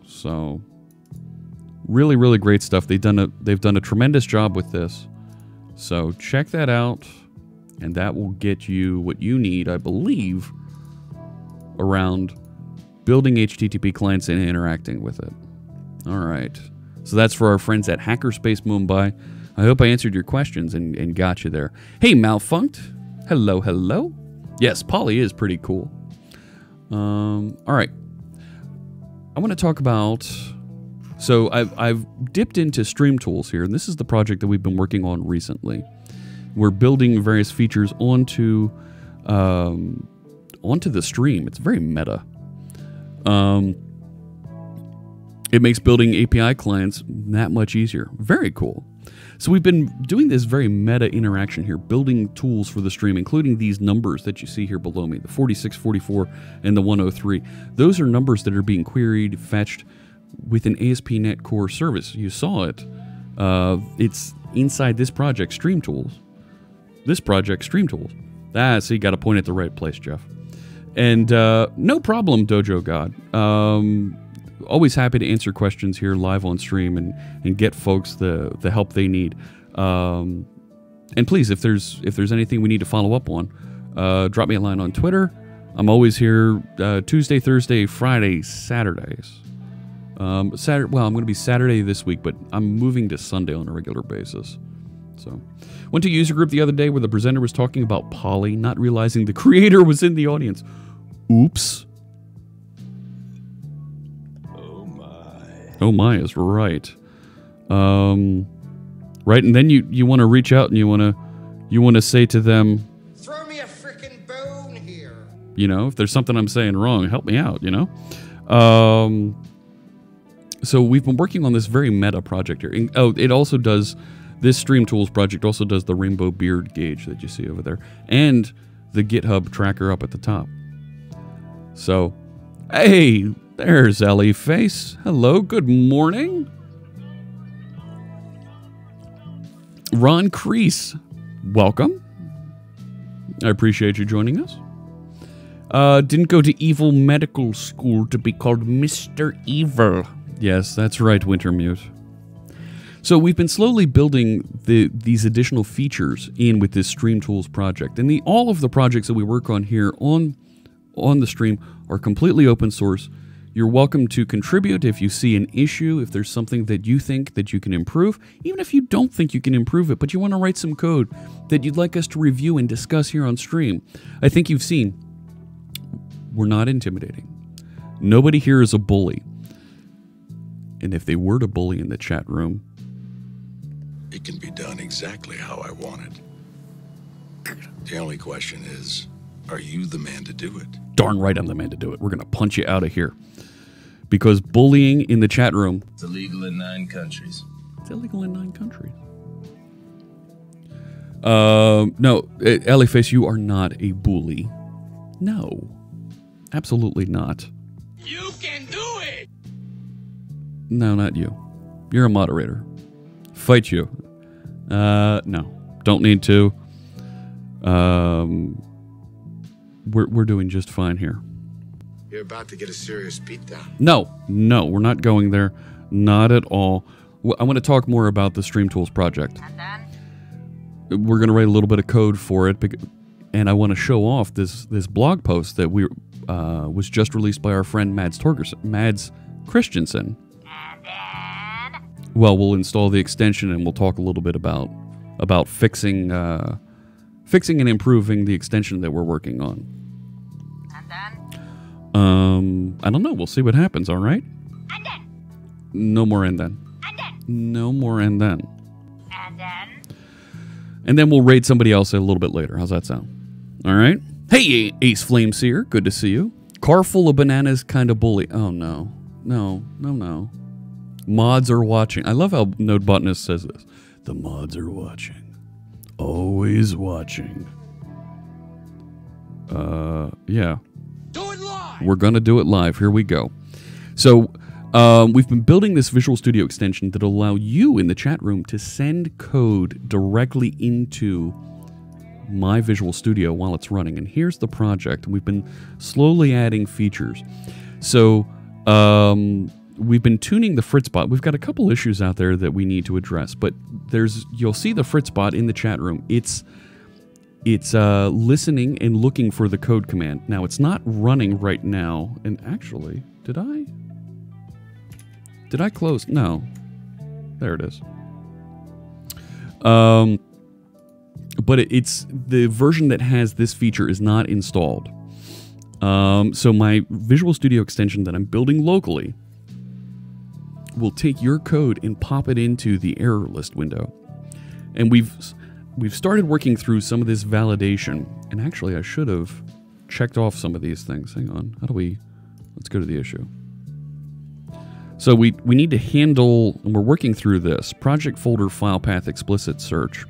So really, really great stuff. They've done a they've done a tremendous job with this. So check that out, and that will get you what you need, I believe, around building HTTP clients and interacting with it. All right. So that's for our friends at Hackerspace Mumbai. I hope I answered your questions and, and got you there. Hey, Malfunct. Hello, hello. Yes, Polly is pretty cool. Um, all right. I want to talk about So I've, I've dipped into Stream Tools here, and this is the project that we've been working on recently. We're building various features onto um, onto the stream. It's very meta. Um, it makes building API clients that much easier. Very cool. So we've been doing this very meta interaction here, building tools for the stream, including these numbers that you see here below me, the 46, 44, and the 103. Those are numbers that are being queried, fetched with an ASP.NET Core service. You saw it. Uh, it's inside this project, Stream Tools. This project, Stream Tools. Ah, so you got to point at the right place, Jeff. And uh, no problem, Dojo God. Um, always happy to answer questions here live on stream and, and get folks the, the help they need. Um, and please, if there's if there's anything we need to follow up on, uh, drop me a line on Twitter. I'm always here uh, Tuesday, Thursday, Friday, Saturdays. Um, Saturday, well, I'm going to be Saturday this week, but I'm moving to Sunday on a regular basis. So, went to user group the other day where the presenter was talking about Polly, not realizing the creator was in the audience. Oops. Oh my is right. Um, right, and then you you want to reach out and you want to you want to say to them, Throw me a frickin' bone here. you know, if there's something I'm saying wrong, help me out, you know. Um, so we've been working on this very meta project here. And, oh, it also does this Stream Tools project also does the rainbow beard gauge that you see over there, and the GitHub tracker up at the top. So, hey, there's Ellie Face. Hello, good morning. Ron Crease, welcome. I appreciate you joining us. Uh, didn't go to evil medical school to be called Mr. Evil. Yes, that's right, Wintermute. So we've been slowly building the, these additional features in with this Stream Tools project, and the, all of the projects that we work on here on on the stream are completely open source. You're welcome to contribute if you see an issue, if there's something that you think that you can improve, even if you don't think you can improve it, but you want to write some code that you'd like us to review and discuss here on stream. I think you've seen we're not intimidating. Nobody here is a bully. And if they were to bully in the chat room, It can be done exactly how I want it. The only question is, are you the man to do it? darn right I'm the man to do it. We're going to punch you out of here. Because bullying in the chat room It's illegal in nine countries. It's illegal in nine countries. Um, no, uh, Eliface, you are not a bully. No, absolutely not. You can do it! No, not you. You're a moderator. Fight you. Uh, no, don't need to. Um, we're we're doing just fine here. You're about to get a serious beatdown. No, no, we're not going there. Not at all. I want to talk more about the Stream Tools project. And we're going to write a little bit of code for it, and I want to show off this this blog post that we uh, was just released by our friend Mads Torgersen, Mads Christensen. Well, we'll install the extension, and we'll talk a little bit about about fixing uh, fixing and improving the extension that we're working on. Um, I don't know. We'll see what happens. All right. And then. No more and then. And then. No more and then. And then we'll raid somebody else a little bit later. How's that sound? All right. Hey, Ace Flameseer. Good to see you. Car full of bananas, kind of bully. Oh no, no, no, no. Mods are watching. I love how Node Botanist says this. The mods are watching. Always watching. Uh, yeah. We're going to do it live. Here we go. So, um, we've been building this Visual Studio extension that'll allow you in the chat room to send code directly into my Visual Studio while it's running. And here's the project. We've been slowly adding features. So, um, we've been tuning the Fritzbot. We've got a couple issues out there that we need to address, but there's you'll see the Fritzbot in the chat room. It's it's uh, listening and looking for the code command. Now it's not running right now. And actually, did I? Did I close? No. There it is. Um, but it, it's the version that has this feature is not installed. Um, so my Visual Studio extension that I'm building locally will take your code and pop it into the error list window. And we've we've started working through some of this validation. And actually, I should have checked off some of these things. Hang on. How do we? Let's go to the issue. So we we need to handle, and we're working through this project folder file path explicit search.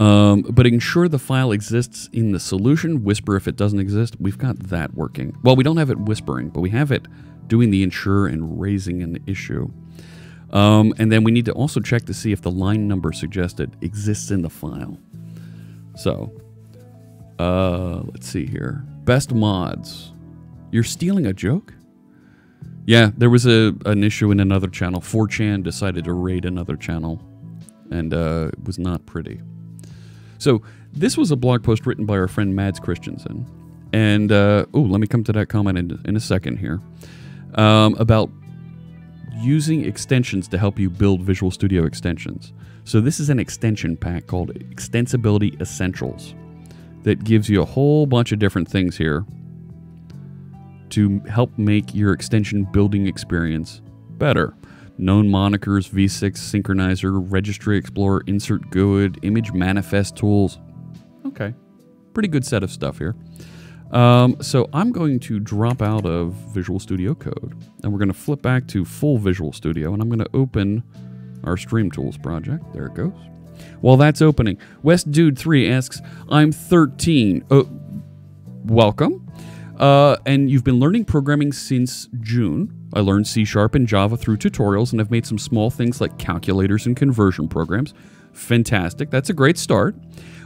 Um, but ensure the file exists in the solution. Whisper if it doesn't exist. We've got that working. Well, we don't have it whispering, but we have it doing the ensure and raising an issue. Um, and then we need to also check to see if the line number suggested exists in the file. So, uh, let's see here. Best mods. You're stealing a joke? Yeah, there was a an issue in another channel. 4chan decided to raid another channel, and uh, it was not pretty. So this was a blog post written by our friend Mads Christensen, and uh, oh, let me come to that comment in, in a second here um, about using extensions to help you build Visual Studio extensions. So this is an extension pack called Extensibility Essentials that gives you a whole bunch of different things here to help make your extension building experience better. Known monikers, VSIX Synchronizer, Registry Explorer, Insert GUID, Image Manifest tools. Okay, pretty good set of stuff here. Um, so I'm going to drop out of Visual Studio Code and we're going to flip back to full Visual Studio and I'm going to open our Stream Tools project. There it goes. While that's opening, West Dude 3 asks, I'm 13. Oh, welcome. Uh, and you've been learning programming since June. I learned C Sharp and Java through tutorials and have made some small things like calculators and conversion programs. Fantastic. That's a great start.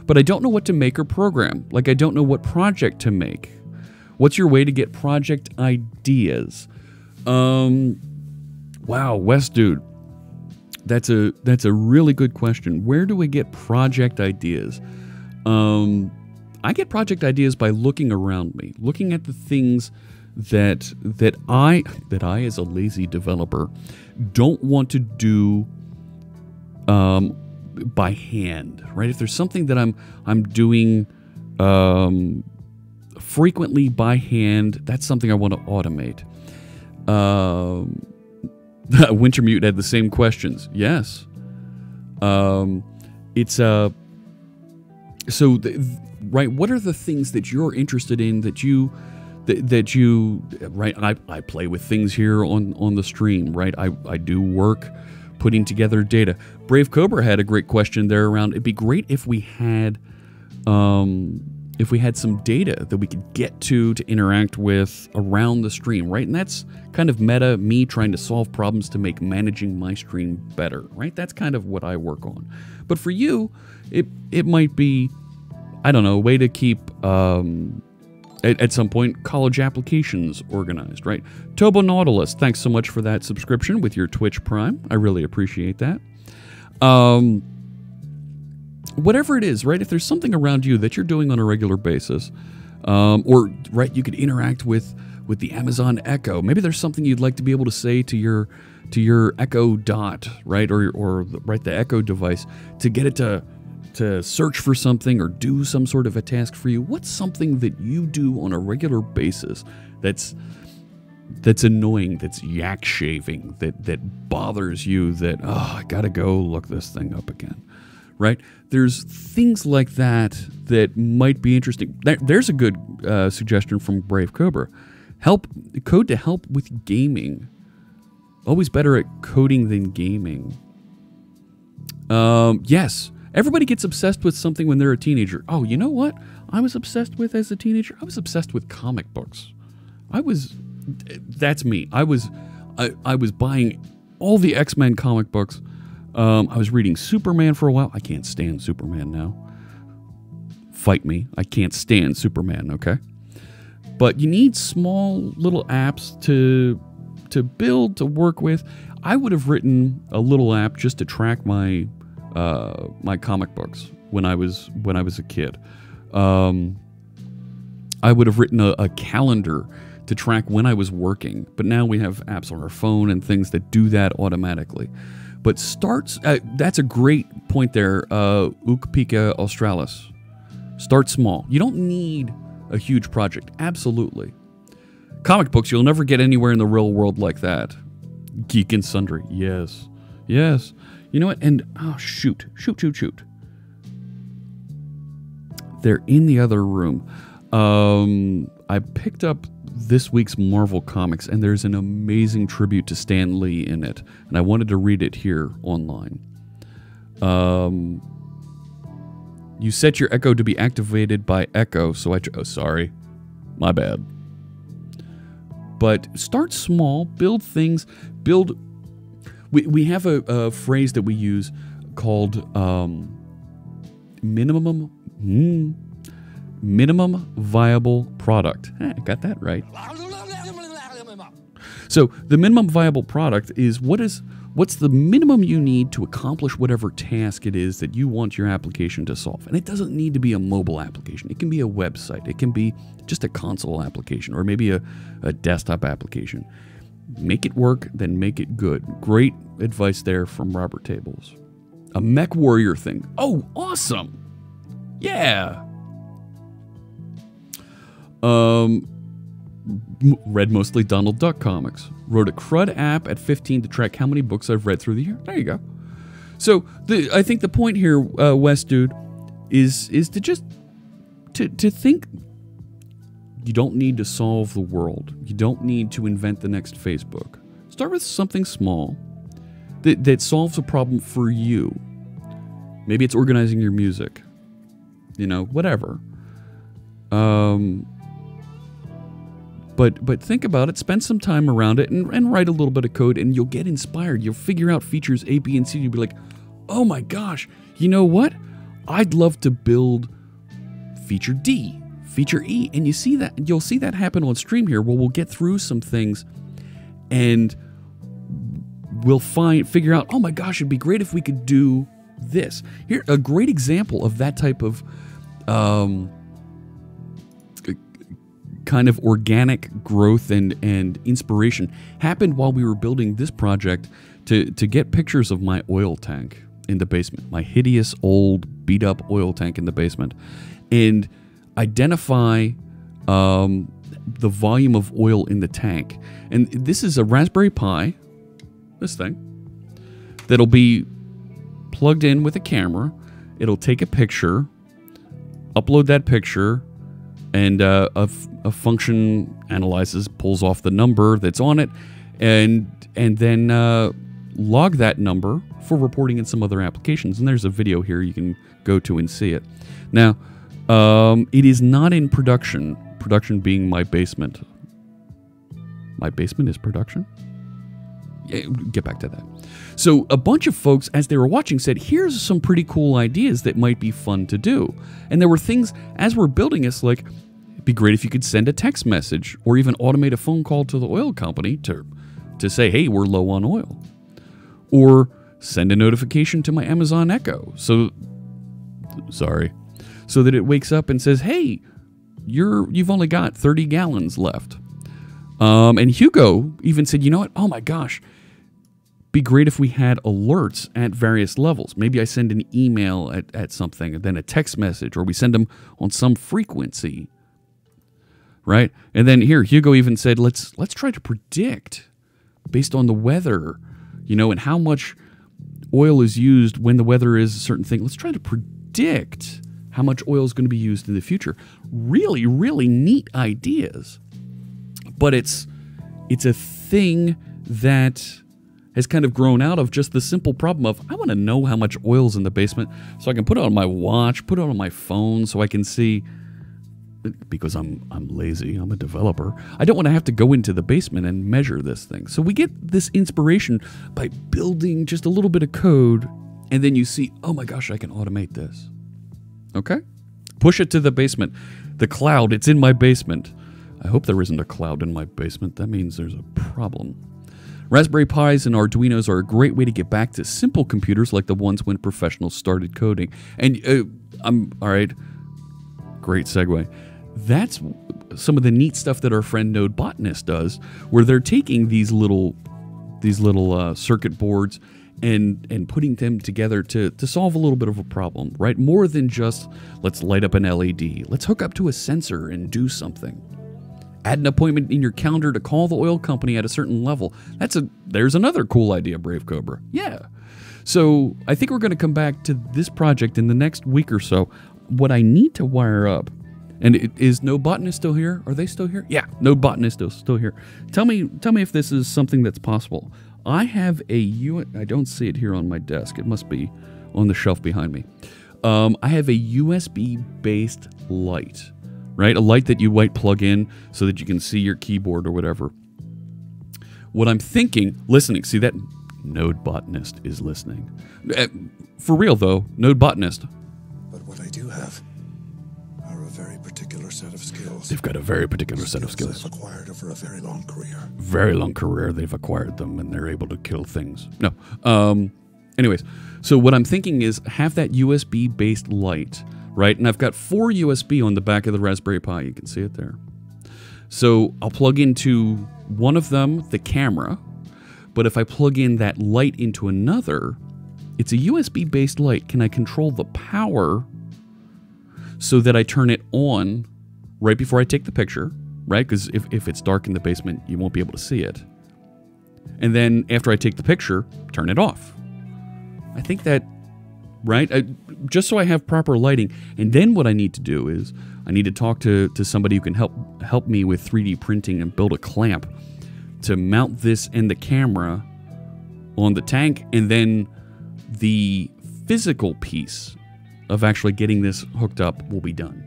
But I don't know what to make or program. Like, I don't know what project to make. What's your way to get project ideas? Um, wow, West dude. That's a that's a really good question. Where do we get project ideas? Um, I get project ideas by looking around me, looking at the things that that I that I as a lazy developer don't want to do um, by hand, right? If there's something that I'm I'm doing um, frequently by hand, that's something I want to automate. Um, Wintermute had the same questions. Yes. Um, it's a uh, so the, right? What are the things that you're interested in that you that, that you right? I, I play with things here on on the stream, right? I I do work putting together data. Brave Cobra had a great question there around. It'd be great if we had um if we had some data that we could get to to interact with around the stream, right? And that's kind of meta, me trying to solve problems to make managing my stream better, right? That's kind of what I work on. But for you, it it might be I don't know, a way to keep um, at, at, some point college applications organized, right? Tobo Nautilus, thanks so much for that subscription with your Twitch Prime. I really appreciate that. Um, whatever it is, right? If there's something around you that you're doing on a regular basis, um, or right, you could interact with with the Amazon Echo. Maybe there's something you'd like to be able to say to your to your Echo Dot, right, or or right the Echo device to get it to to search for something or do some sort of a task for you, what's something that you do on a regular basis that's that's annoying, that's yak shaving, that that bothers you, that oh, I gotta go look this thing up again. Right? There's things like that that might be interesting. There's a good uh, suggestion from Brave Cobra. Help code to help with gaming. Always better at coding than gaming. Um, yes, Everybody gets obsessed with something when they're a teenager. Oh, you know what? I was obsessed with as a teenager. I was obsessed with comic books. I was that's me. I was I, I was buying all the X-Men comic books. Um, I was reading Superman for a while. I can't stand Superman now. Fight me. I can't stand Superman, okay? But you need small little apps to to build to work with. I would have written a little app just to track my uh, my comic books when I was when I was a kid. Um, I would have written a, a, calendar to track when I was working, but now we have apps on our phone and things that do that automatically. But starts uh, that's a great point there, uh, Ukpika Australis. Start small. You don't need a huge project. Absolutely. Comic books, you'll never get anywhere in the real world like that. Geek and Sundry. Yes. Yes. You know what? And oh shoot. Shoot, shoot, shoot. They're in the other room. Um I picked up this week's Marvel Comics and there's an amazing tribute to Stan Lee in it. And I wanted to read it here online. Um you set your Echo to be activated by Echo, so I. Oh, sorry. My bad. But start small, build things, build. We, we have a, a phrase that we use called um, minimum mm, minimum viable product. Eh, got that right. So the minimum viable product is what is what's the minimum you need to accomplish whatever task it is that you want your application to solve. And it doesn't need to be a mobile application. It can be a website. It can be just a console application or maybe a, a desktop application. Make it work, then make it good. Great advice there from Robert Tables. A Mech Warrior thing. Oh, awesome. Yeah. Um, read mostly Donald Duck comics. Wrote a crud app at 15 to track how many books I've read through the year. There you go. So the I think the point here, uh, West dude, is is to just to to think. You don't need to solve the world. You don't need to invent the next Facebook. Start with something small that, that solves a problem for you. Maybe it's organizing your music. You know, whatever. Um, but but think about it, spend some time around it and, and write a little bit of code and you'll get inspired. You'll figure out features A, B, and C. You'll be like, oh my gosh, you know what? I'd love to build feature D, feature E. And you see that you'll see that happen on stream here where we'll get through some things and we'll find figure out, oh my gosh, it'd be great if we could do this. Here, a great example of that type of um, kind of organic growth and, and inspiration happened while we were building this project to, to get pictures of my oil tank in the basement, my hideous old beat up oil tank in the basement, and identify um, the volume of oil in the tank. And this is a Raspberry Pi, this thing, that'll be plugged in with a camera. It'll take a picture, upload that picture, and uh, a, function analyzes, pulls off the number that's on it, and and then uh, log that number for reporting in some other applications. And there's a video here you can go to and see it. Now, um, it is not in production. Production being my basement. My basement is production. Get back to that. So, a bunch of folks, as they were watching, said, Here's some pretty cool ideas that might be fun to do. And there were things, as we're building this, like, it'd be great if you could send a text message or even automate a phone call to the oil company to, to say, Hey, we're low on oil. Or send a notification to my Amazon Echo. So, sorry. So that it wakes up and says, Hey, you're, you've only got 30 gallons left. Um, and Hugo even said, You know what? Oh my gosh be great if we had alerts at various levels. Maybe I send an email at, at something, and then a text message, or we send them on some frequency. Right? And then here, Hugo even said, let's let's try to predict based on the weather, you know, and how much oil is used when the weather is a certain thing. Let's try to predict how much oil is going to be used in the future. Really, really neat ideas. But it's it's a thing that has kind of grown out of just the simple problem of I want to know how much oil's in the basement so I can put it on my watch, put it on my phone so I can see because I'm I'm lazy, I'm a developer. I don't want to have to go into the basement and measure this thing. So we get this inspiration by building just a little bit of code and then you see, "Oh my gosh, I can automate this." Okay? Push it to the basement. The cloud, it's in my basement. I hope there isn't a cloud in my basement. That means there's a problem. Raspberry Pis and Arduinos are a great way to get back to simple computers like the ones when professionals started coding. And uh, I'm all right. Great segue. That's some of the neat stuff that our friend Node Botanist does, where they're taking these little these little uh, circuit boards and and putting them together to to solve a little bit of a problem, right? More than just let's light up an LED. Let's hook up to a sensor and do something. add an appointment in your calendar to call the oil company at a certain level. That's a there's another cool idea, Brave Cobra. Yeah. So I think we're going to come back to this project in the next week or so. What I need to wire up, and it, is Node Botanist still here? Are they still here? Yeah, Node Botanist still still here. Tell me, tell me if this is something that's possible. I have a U. I don't see it here on my desk. It must be on the shelf behind me. Um, I have a USB based light, right? A light that you might plug in so that you can see your keyboard or whatever. What I'm thinking, listening, see that Node Botanist is listening. Uh, for real though, Node Botanist. But what I do have skills. They've got a very particular set of skills. I've acquired over a very long career. Very long career. They've acquired them and they're able to kill things. No. Um. Anyways, so what I'm thinking is have that USB based light, right? And I've got four USB on the back of the Raspberry Pi. You can see it there. So I'll plug into one of them the camera, but if I plug in that light into another, it's a USB based light. Can I control the power so that I turn it on right before I take the picture, right? Because if, if it's dark in the basement, you won't be able to see it. And then after I take the picture, turn it off. I think that, right? I, just so I have proper lighting. And then what I need to do is I need to talk to, to somebody who can help help me with 3D printing and build a clamp to mount this and the camera on the tank, and then the physical piece of actually getting this hooked up will be done.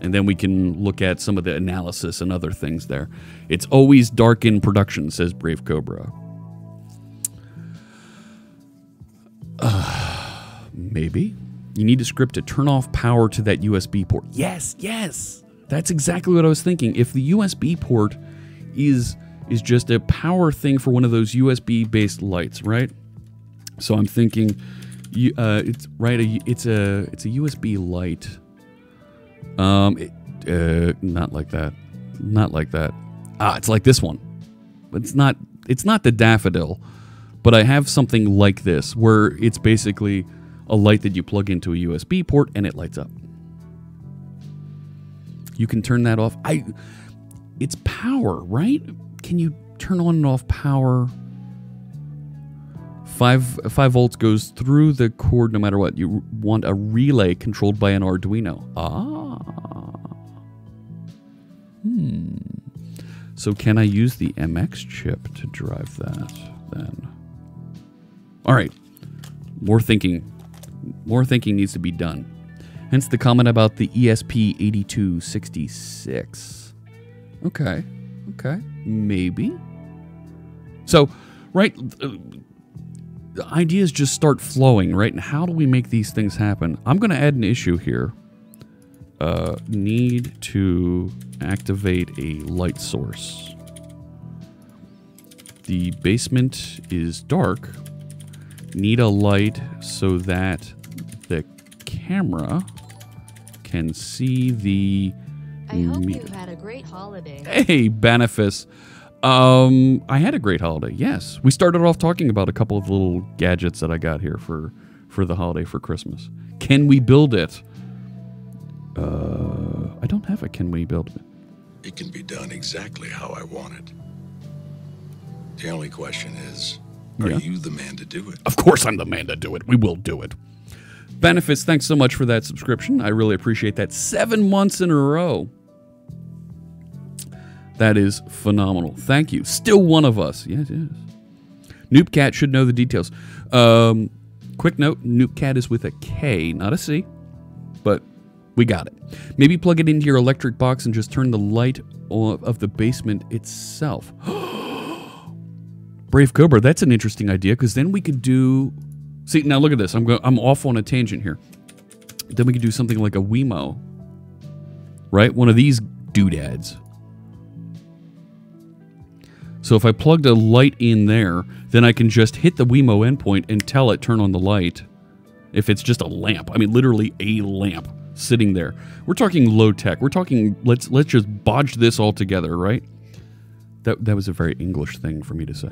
And then we can look at some of the analysis and other things there. It's always dark in production, says Brave Cobra. Uh, maybe. You need a script to turn off power to that USB port. Yes, yes. That's exactly what I was thinking. If the USB port is is just a power thing for one of those USB based lights, right? So I'm thinking, uh, it's right. It's a it's a USB light. Um, it, uh, not like that, not like that. Ah, it's like this one, it's not. It's not the daffodil, but I have something like this where it's basically a light that you plug into a USB port and it lights up. You can turn that off. I. It's power, right? can you turn on and off power? Five five volts goes through the cord no matter what. You want a relay controlled by an Arduino. Ah. Hmm. So can I use the MXChip to drive that then? All right. More thinking. More thinking needs to be done. Hence the comment about the ESP8266. Okay. Okay, maybe. So, right, uh, ideas just start flowing, right? And how do we make these things happen? I'm going to add an issue here. Uh, need to activate a light source. The basement is dark. Need a light so that the camera can see the I hope you had a great holiday. Hey, Benefice. Um, I had a great holiday. Yes, we started off talking about a couple of little gadgets that I got here for for the holiday for Christmas. Can we build it? Uh, I don't have a can we build it. It can be done exactly how I want it. The only question is, are Yeah. you the man to do it? Of course, I'm the man to do it. We will do it. Benefice, thanks so much for that subscription. I really appreciate that. Seven months in a row. That is phenomenal. Thank you. Still one of us. Yes, yes. Noopkat should know the details. Um, quick note Noopkat is with a K, not a C, but we got it. Maybe plug it into your electric box and just turn the light of the basement itself. Brave Cobra, that's an interesting idea because then we could do. See, now look at this. I'm I'm off on a tangent here. Then we could do something like a Wemo, right? One of these doodads. So if I plugged a light in there, then I can just hit the Wemo endpoint and tell it turn on the light. If it's just a lamp, I mean literally a lamp sitting there. We're talking low tech. We're talking let's let's just bodge this all together, right? That that was a very English thing for me to say.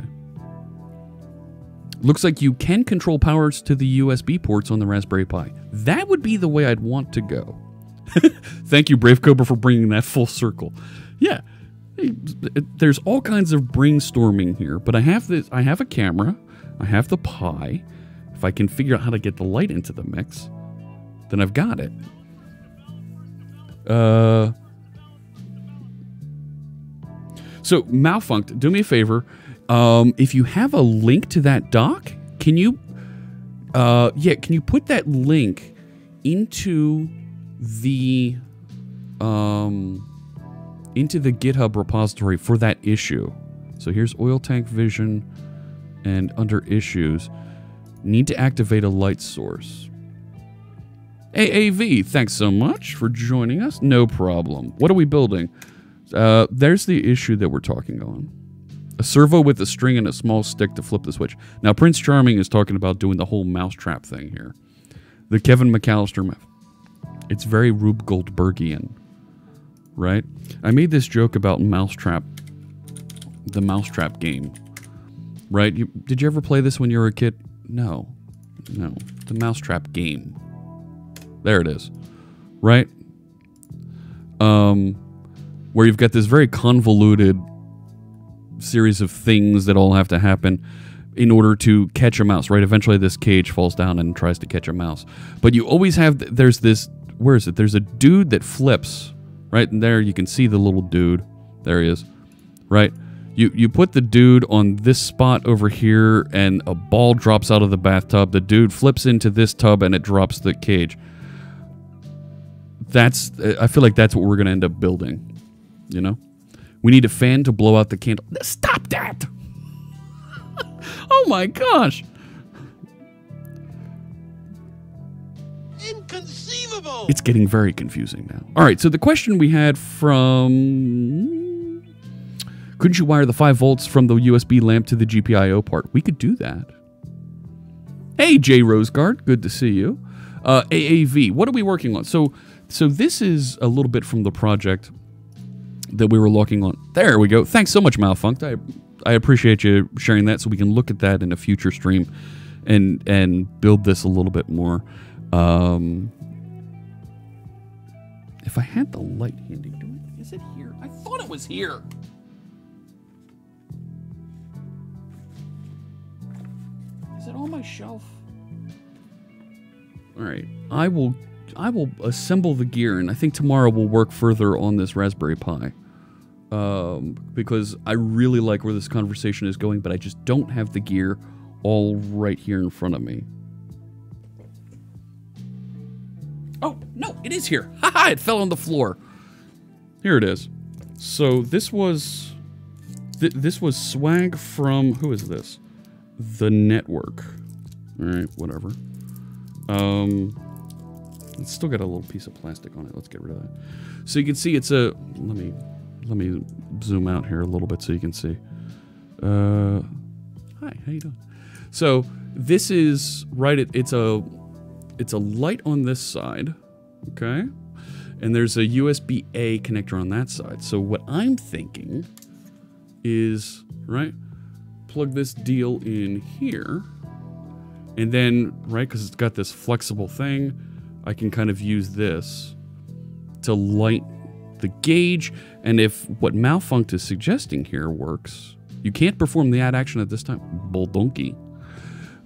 Looks like you can control powers to the USB ports on the Raspberry Pi. That would be the way I'd want to go. Thank you, Brave Cobra, for bringing that full circle. Yeah, there's all kinds of brainstorming here, but I have this. I have a camera. I have the pie. If I can figure out how to get the light into the mix, then I've got it. Uh. So malfunct. Do me a favor. Um, if you have a link to that doc, can you? Uh, yeah, can you put that link into the um into the GitHub repository for that issue. So here's oil tank vision and under issues, need to activate a light source. AAV, thanks so much for joining us. No problem. What are we building? Uh, there's the issue that we're talking on. A servo with a string and a small stick to flip the switch. Now, Prince Charming is talking about doing the whole mousetrap thing here. The Kevin McAllister method. It's very Rube Goldbergian right? I made this joke about Mousetrap, the Mousetrap game, right? You, did you ever play this when you were a kid? No, no, the Mousetrap game. There it is, right? Um, where you've got this very convoluted series of things that all have to happen in order to catch a mouse, right? Eventually, this cage falls down and tries to catch a mouse. But you always have, there's this, where is it? There's a dude that flips Right in there, you can see the little dude. There he is. Right? You, you put the dude on this spot over here, and a ball drops out of the bathtub. The dude flips into this tub, and it drops the cage. That's, I feel like that's what we're going to end up building. You know? We need a fan to blow out the candle. Stop that! oh my gosh! Inconceivable! It's getting very confusing now. All right, so the question we had from. Couldn't you wire the 5 volts from the USB lamp to the GPIO part? We could do that. Hey, Jay Rosegard, good to see you. Uh, AAV, what are we working on? So, so this is a little bit from the project that we were looking on. There we go. Thanks so much, Malfunct. I, I appreciate you sharing that, so we can look at that in a future stream, and and build this a little bit more. Um, if I had the light handy, it, is it here? I thought it was here. Is it on my shelf? All right, I will. I will assemble the gear, and I think tomorrow we'll work further on this Raspberry Pi. Um, because I really like where this conversation is going, but I just don't have the gear all right here in front of me. Oh, no, it is here. Haha, it fell on the floor. Here it is. So this was th this was swag from who is this? The network. All right, whatever. Um it's still got a little piece of plastic on it. Let's get rid of that. So you can see it's a let me let me zoom out here a little bit so you can see. Uh hi, how you doing? So this is right it, it's a it's a light on this side, okay? And there's a USB A connector on that side. So what I'm thinking is, right, plug this deal in here. And then, right, because it's got this flexible thing, I can kind of use this to light the gauge. And if what Malfunct is suggesting here works, you can't perform the add action at this time. Bull donkey.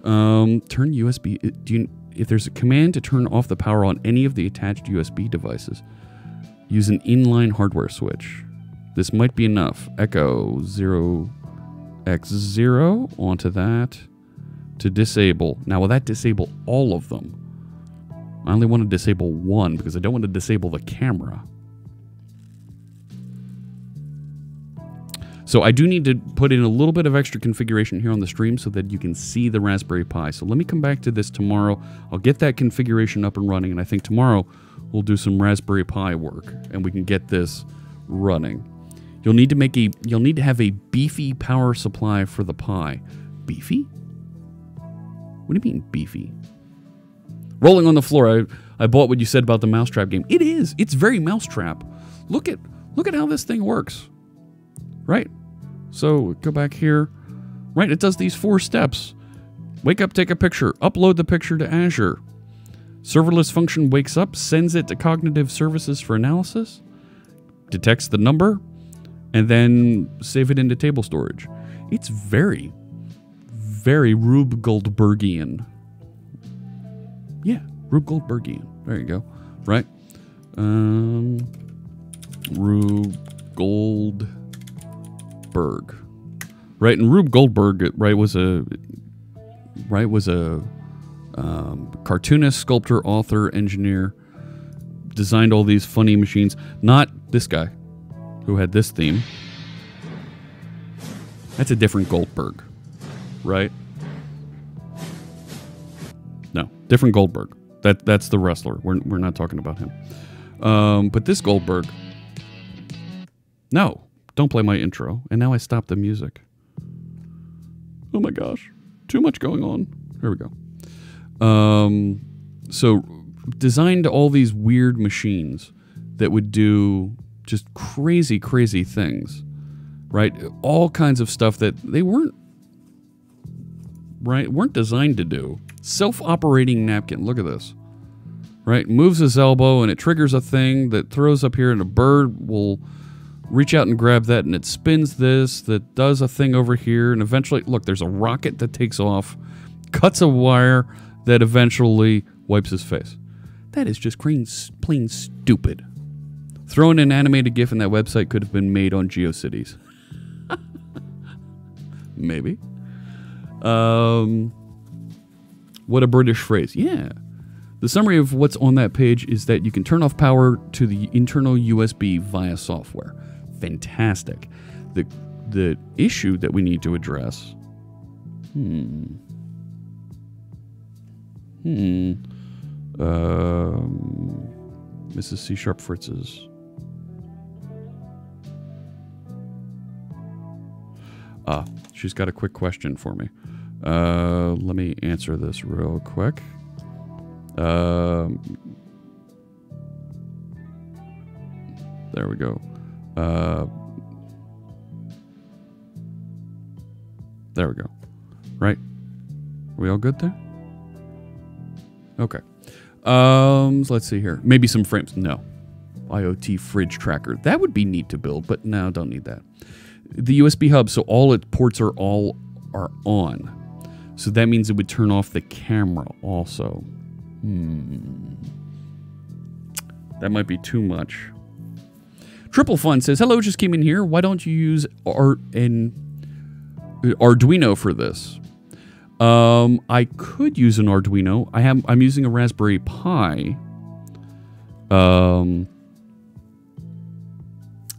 Um, turn USB. Do you if there's a command to turn off the power on any of the attached USB devices, use an inline hardware switch. This might be enough. Echo 0x0 onto that to disable. Now, will that disable all of them? I only want to disable one because I don't want to disable the camera. So I do need to put in a little bit of extra configuration here on the stream so that you can see the Raspberry Pi. So let me come back to this tomorrow. I'll get that configuration up and running, and I think tomorrow we'll do some Raspberry Pi work, and we can get this running. You'll need to make a you'll need to have a beefy power supply for the Pi. Beefy? What do you mean beefy? Rolling on the floor. I I bought what you said about the mousetrap game. It is. It's very mousetrap. Look at look at how this thing works. Right? So go back here. Right, it does these four steps. Wake up, take a picture, upload the picture to Azure. Serverless function wakes up, sends it to cognitive services for analysis, detects the number, and then save it into table storage. It's very, very Rube Goldbergian. Yeah, Rube Goldbergian. There you go. Right? Um, Rube Goldberg. Right, and Rube Goldberg, right, was a right was a um, cartoonist, sculptor, author, engineer. Designed all these funny machines. Not this guy, who had this theme. That's a different Goldberg, right? No, different Goldberg. That that's the wrestler. We're we're not talking about him. Um, but this Goldberg. No, don't play my intro. And now I stop the music. Oh my gosh, too much going on. Here we go. Um, so designed all these weird machines that would do just crazy, crazy things, right? All kinds of stuff that they weren't right weren't designed to do. Self-operating napkin. Look at this. Right, moves his elbow and it triggers a thing that throws up here, and a bird will reach out and grab that, and it spins this that does a thing over here, and eventually, look, there's a rocket that takes off, cuts a wire that eventually wipes his face. That is just plain, plain stupid. Throwing an animated GIF in that website could have been made on GeoCities. Maybe. Um, what a British phrase. Yeah. The summary of what's on that page is that you can turn off power to the internal USB via software. Fantastic. The the issue that we need to address. Hmm. Hmm. Um, Mrs. C Sharp Fritz's. Ah, she's got a quick question for me. Uh, let me answer this real quick. Um, there we go. Uh, there we go. Right? Are we all good there? Okay. Um, so let's see here. Maybe some frames. No. IoT fridge tracker. That would be neat to build, but no, don't need that. The USB hub, so all its ports are all are on. So that means it would turn off the camera also. Hmm. That might be too much. Triple Fun says, "Hello, just came in here. Why don't you use Art and Arduino for this?" Um, I could use an Arduino. I have. I'm using a Raspberry Pi. Um.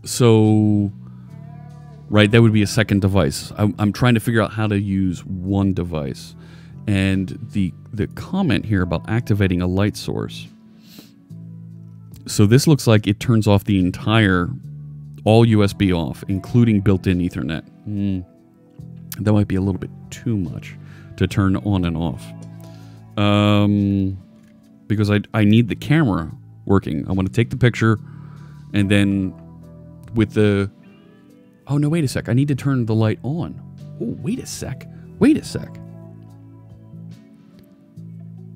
So, right, that would be a second device. I'm, I'm trying to figure out how to use one device, and the the comment here about activating a light source. So this looks like it turns off the entire, all USB off, including built-in Ethernet. Mm, that might be a little bit too much to turn on and off. Um, because I, I need the camera working. I want to take the picture and then with the... Oh, no, wait a sec. I need to turn the light on. Oh, wait a sec. Wait a sec.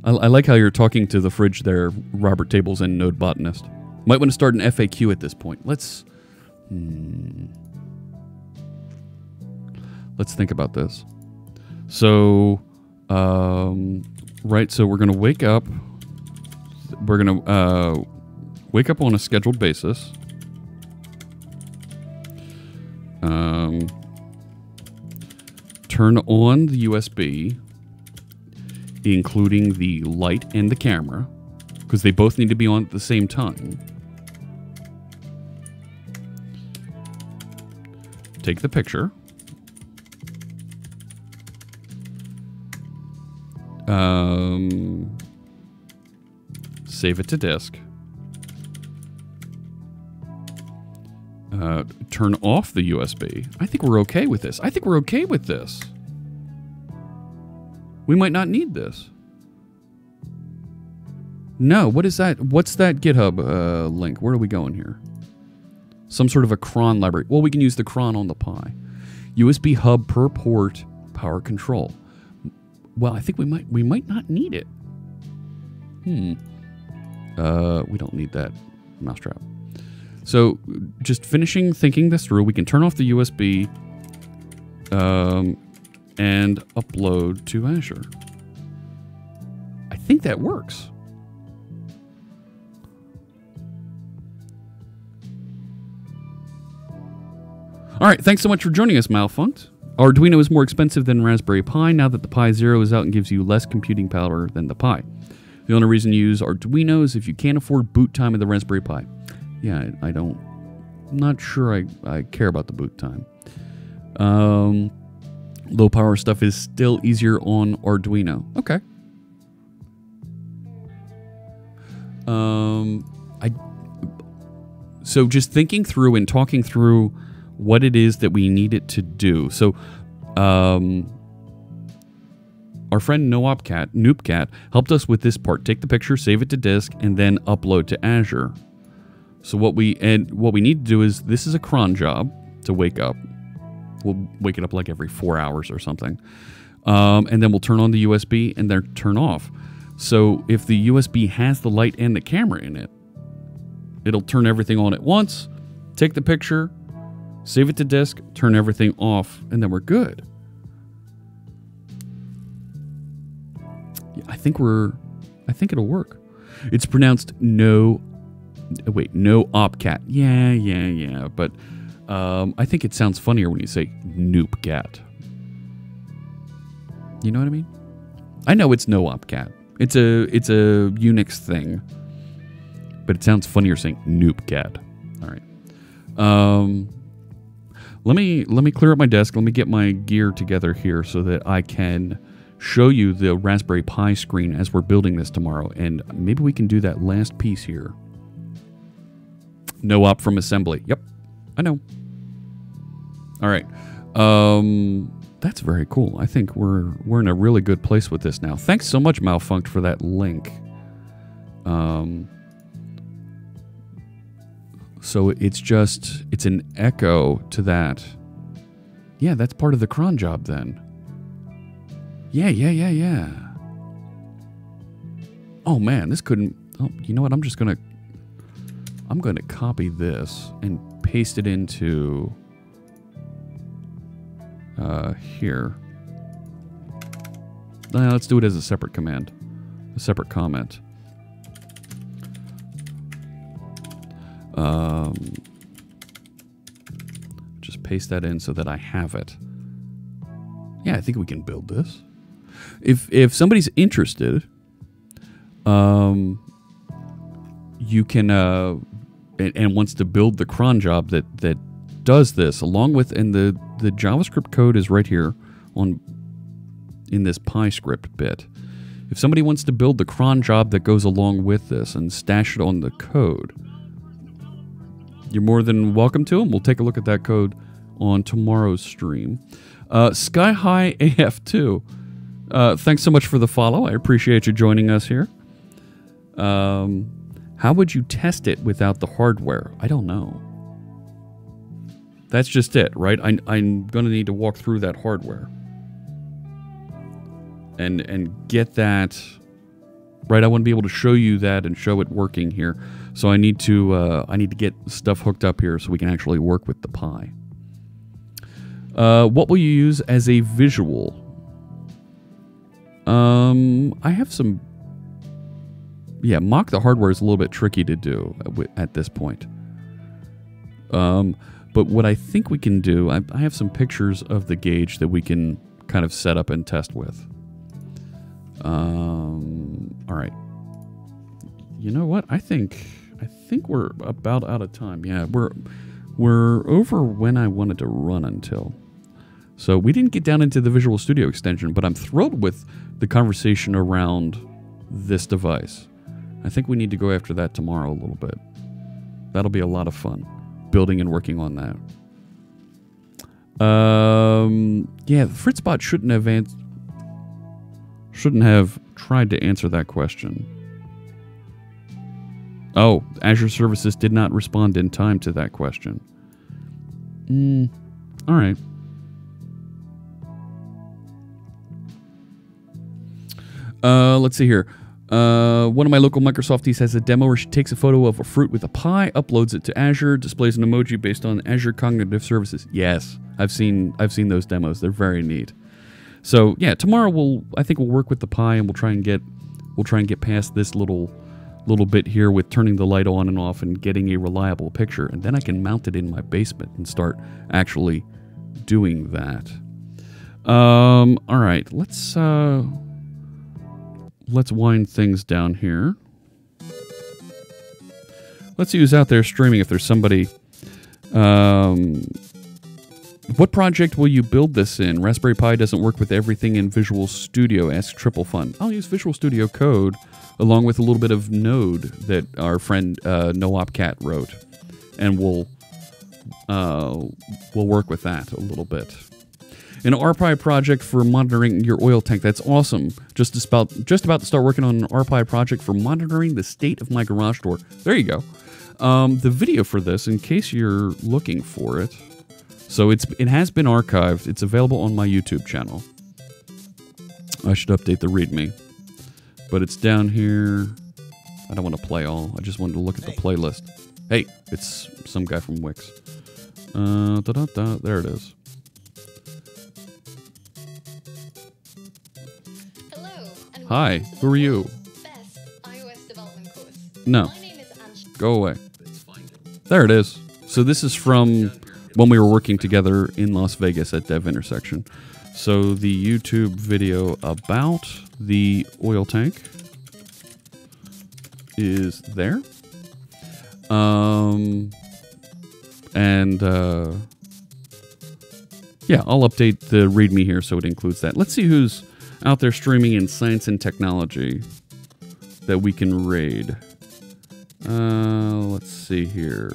I, I like how you're talking to the fridge there, Robert Tables and Node Botanist. Might want to start an FAQ at this point. Let's... Hmm, let's think about this. So, um, right, so we're going to wake up. We're going to uh, wake up on a scheduled basis. Um, turn on the USB, including the light and the camera, because they both need to be on at the same time. Take the picture. Um, save it to disk. Uh, turn off the USB. I think we're okay with this. I think we're okay with this. We might not need this. No, what is that? What's that GitHub uh, link? Where are we going here? Some sort of a cron library. Well, we can use the cron on the Pi. USB hub per port power control. Well, I think we might we might not need it. Hmm. Uh, we don't need that mousetrap. So just finishing thinking this through, we can turn off the USB um, and upload to Azure. I think that works. All right, thanks so much for joining us, Malfunct. Arduino is more expensive than Raspberry Pi now that the Pi Zero is out and gives you less computing power than the Pi. The only reason you use Arduino is if you can't afford boot time of the Raspberry Pi. Yeah, I, don't. I'm not sure I, I care about the boot time. Um, low power stuff is still easier on Arduino. Okay. Um, I. So just thinking through and talking through what it is that we need it to do. So, um, our friend Noopkat, Noopkat helped us with this part. Take the picture, save it to disk, and then upload to Azure. So what we and what we need to do is this is a cron job to wake up. We'll wake it up like every four hours or something, um, and then we'll turn on the USB and then turn off. So if the USB has the light and the camera in it, it'll turn everything on at once, take the picture, save it to disk, turn everything off, and then we're good. I think we're, I think it'll work. It's pronounced no, wait, no opcat. Yeah, yeah, yeah. But um, I think it sounds funnier when you say noopcat. You know what I mean? I know it's no opcat. It's a it's a Unix thing, but it sounds funnier saying noopcat. All right. Um, let me let me clear up my desk. Let me get my gear together here so that I can show you the Raspberry Pi screen as we're building this tomorrow. And maybe we can do that last piece here. No op from assembly. Yep, I know. All right. Um, that's very cool. I think we're we're in a really good place with this now. Thanks so much, Malfunct, for that link. Um, so it's just it's an echo to that. Yeah, that's part of the cron job then. Yeah, yeah, yeah, yeah. Oh man, this couldn't. Oh, you know what? I'm just gonna. I'm gonna copy this and paste it into. Uh, here. Uh, let's do it as a separate command, a separate comment. Um, just paste that in so that I have it. Yeah, I think we can build this. If if somebody's interested, um, you can uh, and, wants to build the cron job that that does this along with and the the JavaScript code is right here on in this PyScript bit. If somebody wants to build the cron job that goes along with this and stash it on the code, you're more than welcome to, and we'll take a look at that code on tomorrow's stream. Uh, Sky High AF2, uh, thanks so much for the follow. I appreciate you joining us here. Um, how would you test it without the hardware? I don't know. That's just it, right? I, I'm going to need to walk through that hardware and and get that right. I want to be able to show you that and show it working here. So I need to uh, I need to get stuff hooked up here so we can actually work with the Pi. Uh, what will you use as a visual? Um, I have some. Yeah, mock the hardware is a little bit tricky to do at this point. Um, but what I think we can do, I, I have some pictures of the gauge that we can kind of set up and test with. Um, all right. You know what? I think I think we're about out of time. Yeah, we're we're over when I wanted to run until. So we didn't get down into the Visual Studio extension, but I'm thrilled with the conversation around this device. I think we need to go after that tomorrow a little bit. That'll be a lot of fun, building and working on that. Um, yeah, Fritzbot shouldn't have ans- shouldn't have tried to answer that question. Oh, Azure Services did not respond in time to that question. Mm, all right. Uh, let's see here. Uh, one of my local Microsofties has a demo where she takes a photo of a fruit with a Pi, uploads it to Azure, displays an emoji based on Azure Cognitive Services. Yes, I've seen I've seen those demos. They're very neat. So yeah, tomorrow we'll I think we'll work with the Pi and we'll try and get we'll try and get past this little little bit here with turning the light on and off and getting a reliable picture, and then I can mount it in my basement and start actually doing that. Um, all right, let's uh, let's wind things down here. Let's see who's out there streaming. If there's somebody, um, what project will you build this in? Raspberry Pi doesn't work with everything in Visual Studio. Ask Triple Fun. I'll use Visual Studio Code along with a little bit of Node that our friend uh, Noopkat wrote, and we'll uh, we'll work with that a little bit. An RPi project for monitoring your oil tank. That's awesome. Just about just about to start working on an RPi project for monitoring the state of my garage door. There you go. Um, the video for this, in case you're looking for it, so it's it has been archived. It's available on my YouTube channel. I should update the README, but it's down here. I don't want to play all. I just wanted to look at the playlist. Hey, it's some guy from Wix. Uh, da, da, da, there it is. Hi, who are you? Best iOS development course. No. Go away. There it is. So this is from when we were working together in Las Vegas at Dev Intersection. So the YouTube video about the oil tank is there. Um, and uh, yeah, I'll update the README here so it includes that. Let's see who's out there streaming in science and technology that we can raid. Uh, let's see here.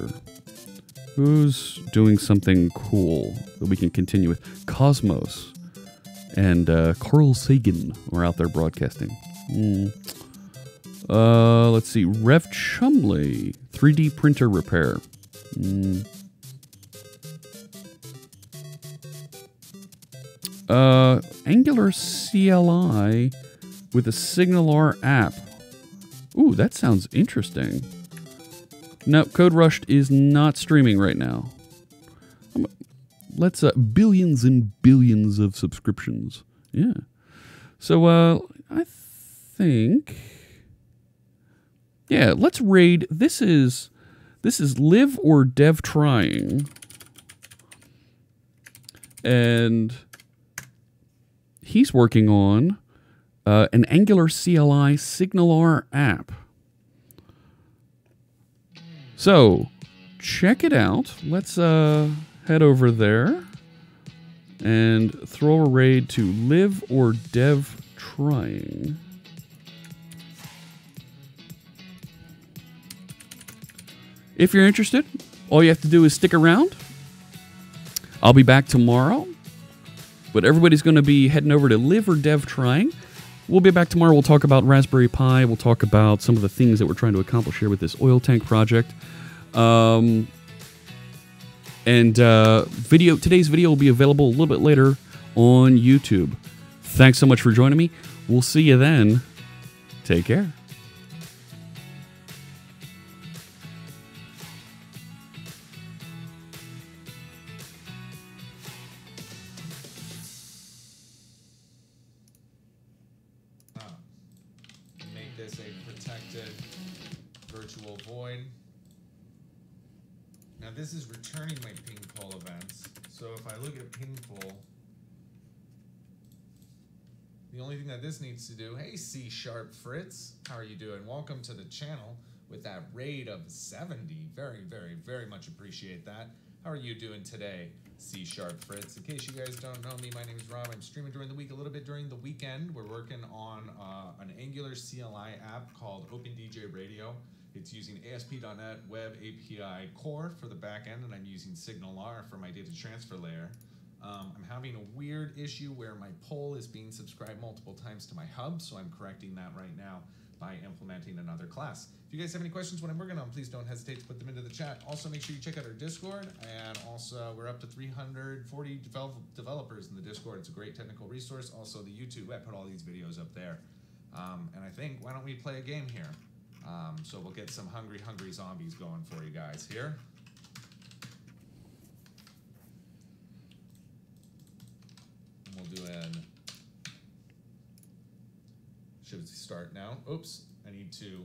Who's doing something cool that we can continue with? Cosmos and uh, Carl Sagan are out there broadcasting. Hmm. Uh, let's see. Rev Chumley, 3D printer repair. Hmm. Uh, Angular CLI with a SignalR app. Ooh, that sounds interesting. No, CodeRushed is not streaming right now. Um, Let's uh, billions and billions of subscriptions. Yeah. So uh, I think yeah, let's raid. This is this is live or dev trying, and he's working on uh, an Angular CLI SignalR app. So check it out. Let's uh, head over there and throw a raid to live or dev trying. If you're interested, all you have to do is stick around. I'll be back tomorrow, but everybody's going to be heading over to live or dev trying. We'll be back tomorrow. We'll talk about Raspberry Pi. We'll talk about some of the things that we're trying to accomplish here with this oil tank project. Um, and uh, video today's video will be available a little bit later on YouTube. Thanks so much for joining me. We'll see you then. Take care. This needs to do, hey C sharp Fritz, how are you doing? Welcome to the channel with that raid of 70. Very, very, very much appreciate that. How are you doing today, C Sharp Fritz? In case you guys don't know me, my name is Rob. I'm streaming during the week, a little bit during the weekend. We're working on uh, an Angular CLI app called OpenDJ Radio. It's using ASP.NET Web API Core for the backend, and I'm using SignalR for my data transfer layer. Um, I'm having a weird issue where my poll is being subscribed multiple times to my hub, so I'm correcting that right now by implementing another class. If you guys have any questions what I'm working on, please don't hesitate to put them into the chat. Also, make sure you check out our Discord, and also we're up to 340 develop developers in the Discord. It's a great technical resource. Also, the YouTube, I put all these videos up there. Um, and I think, why don't we play a game here? Um, so we'll get some hungry, hungry zombies going for you guys here. And we'll do an should start now. Oops, I need to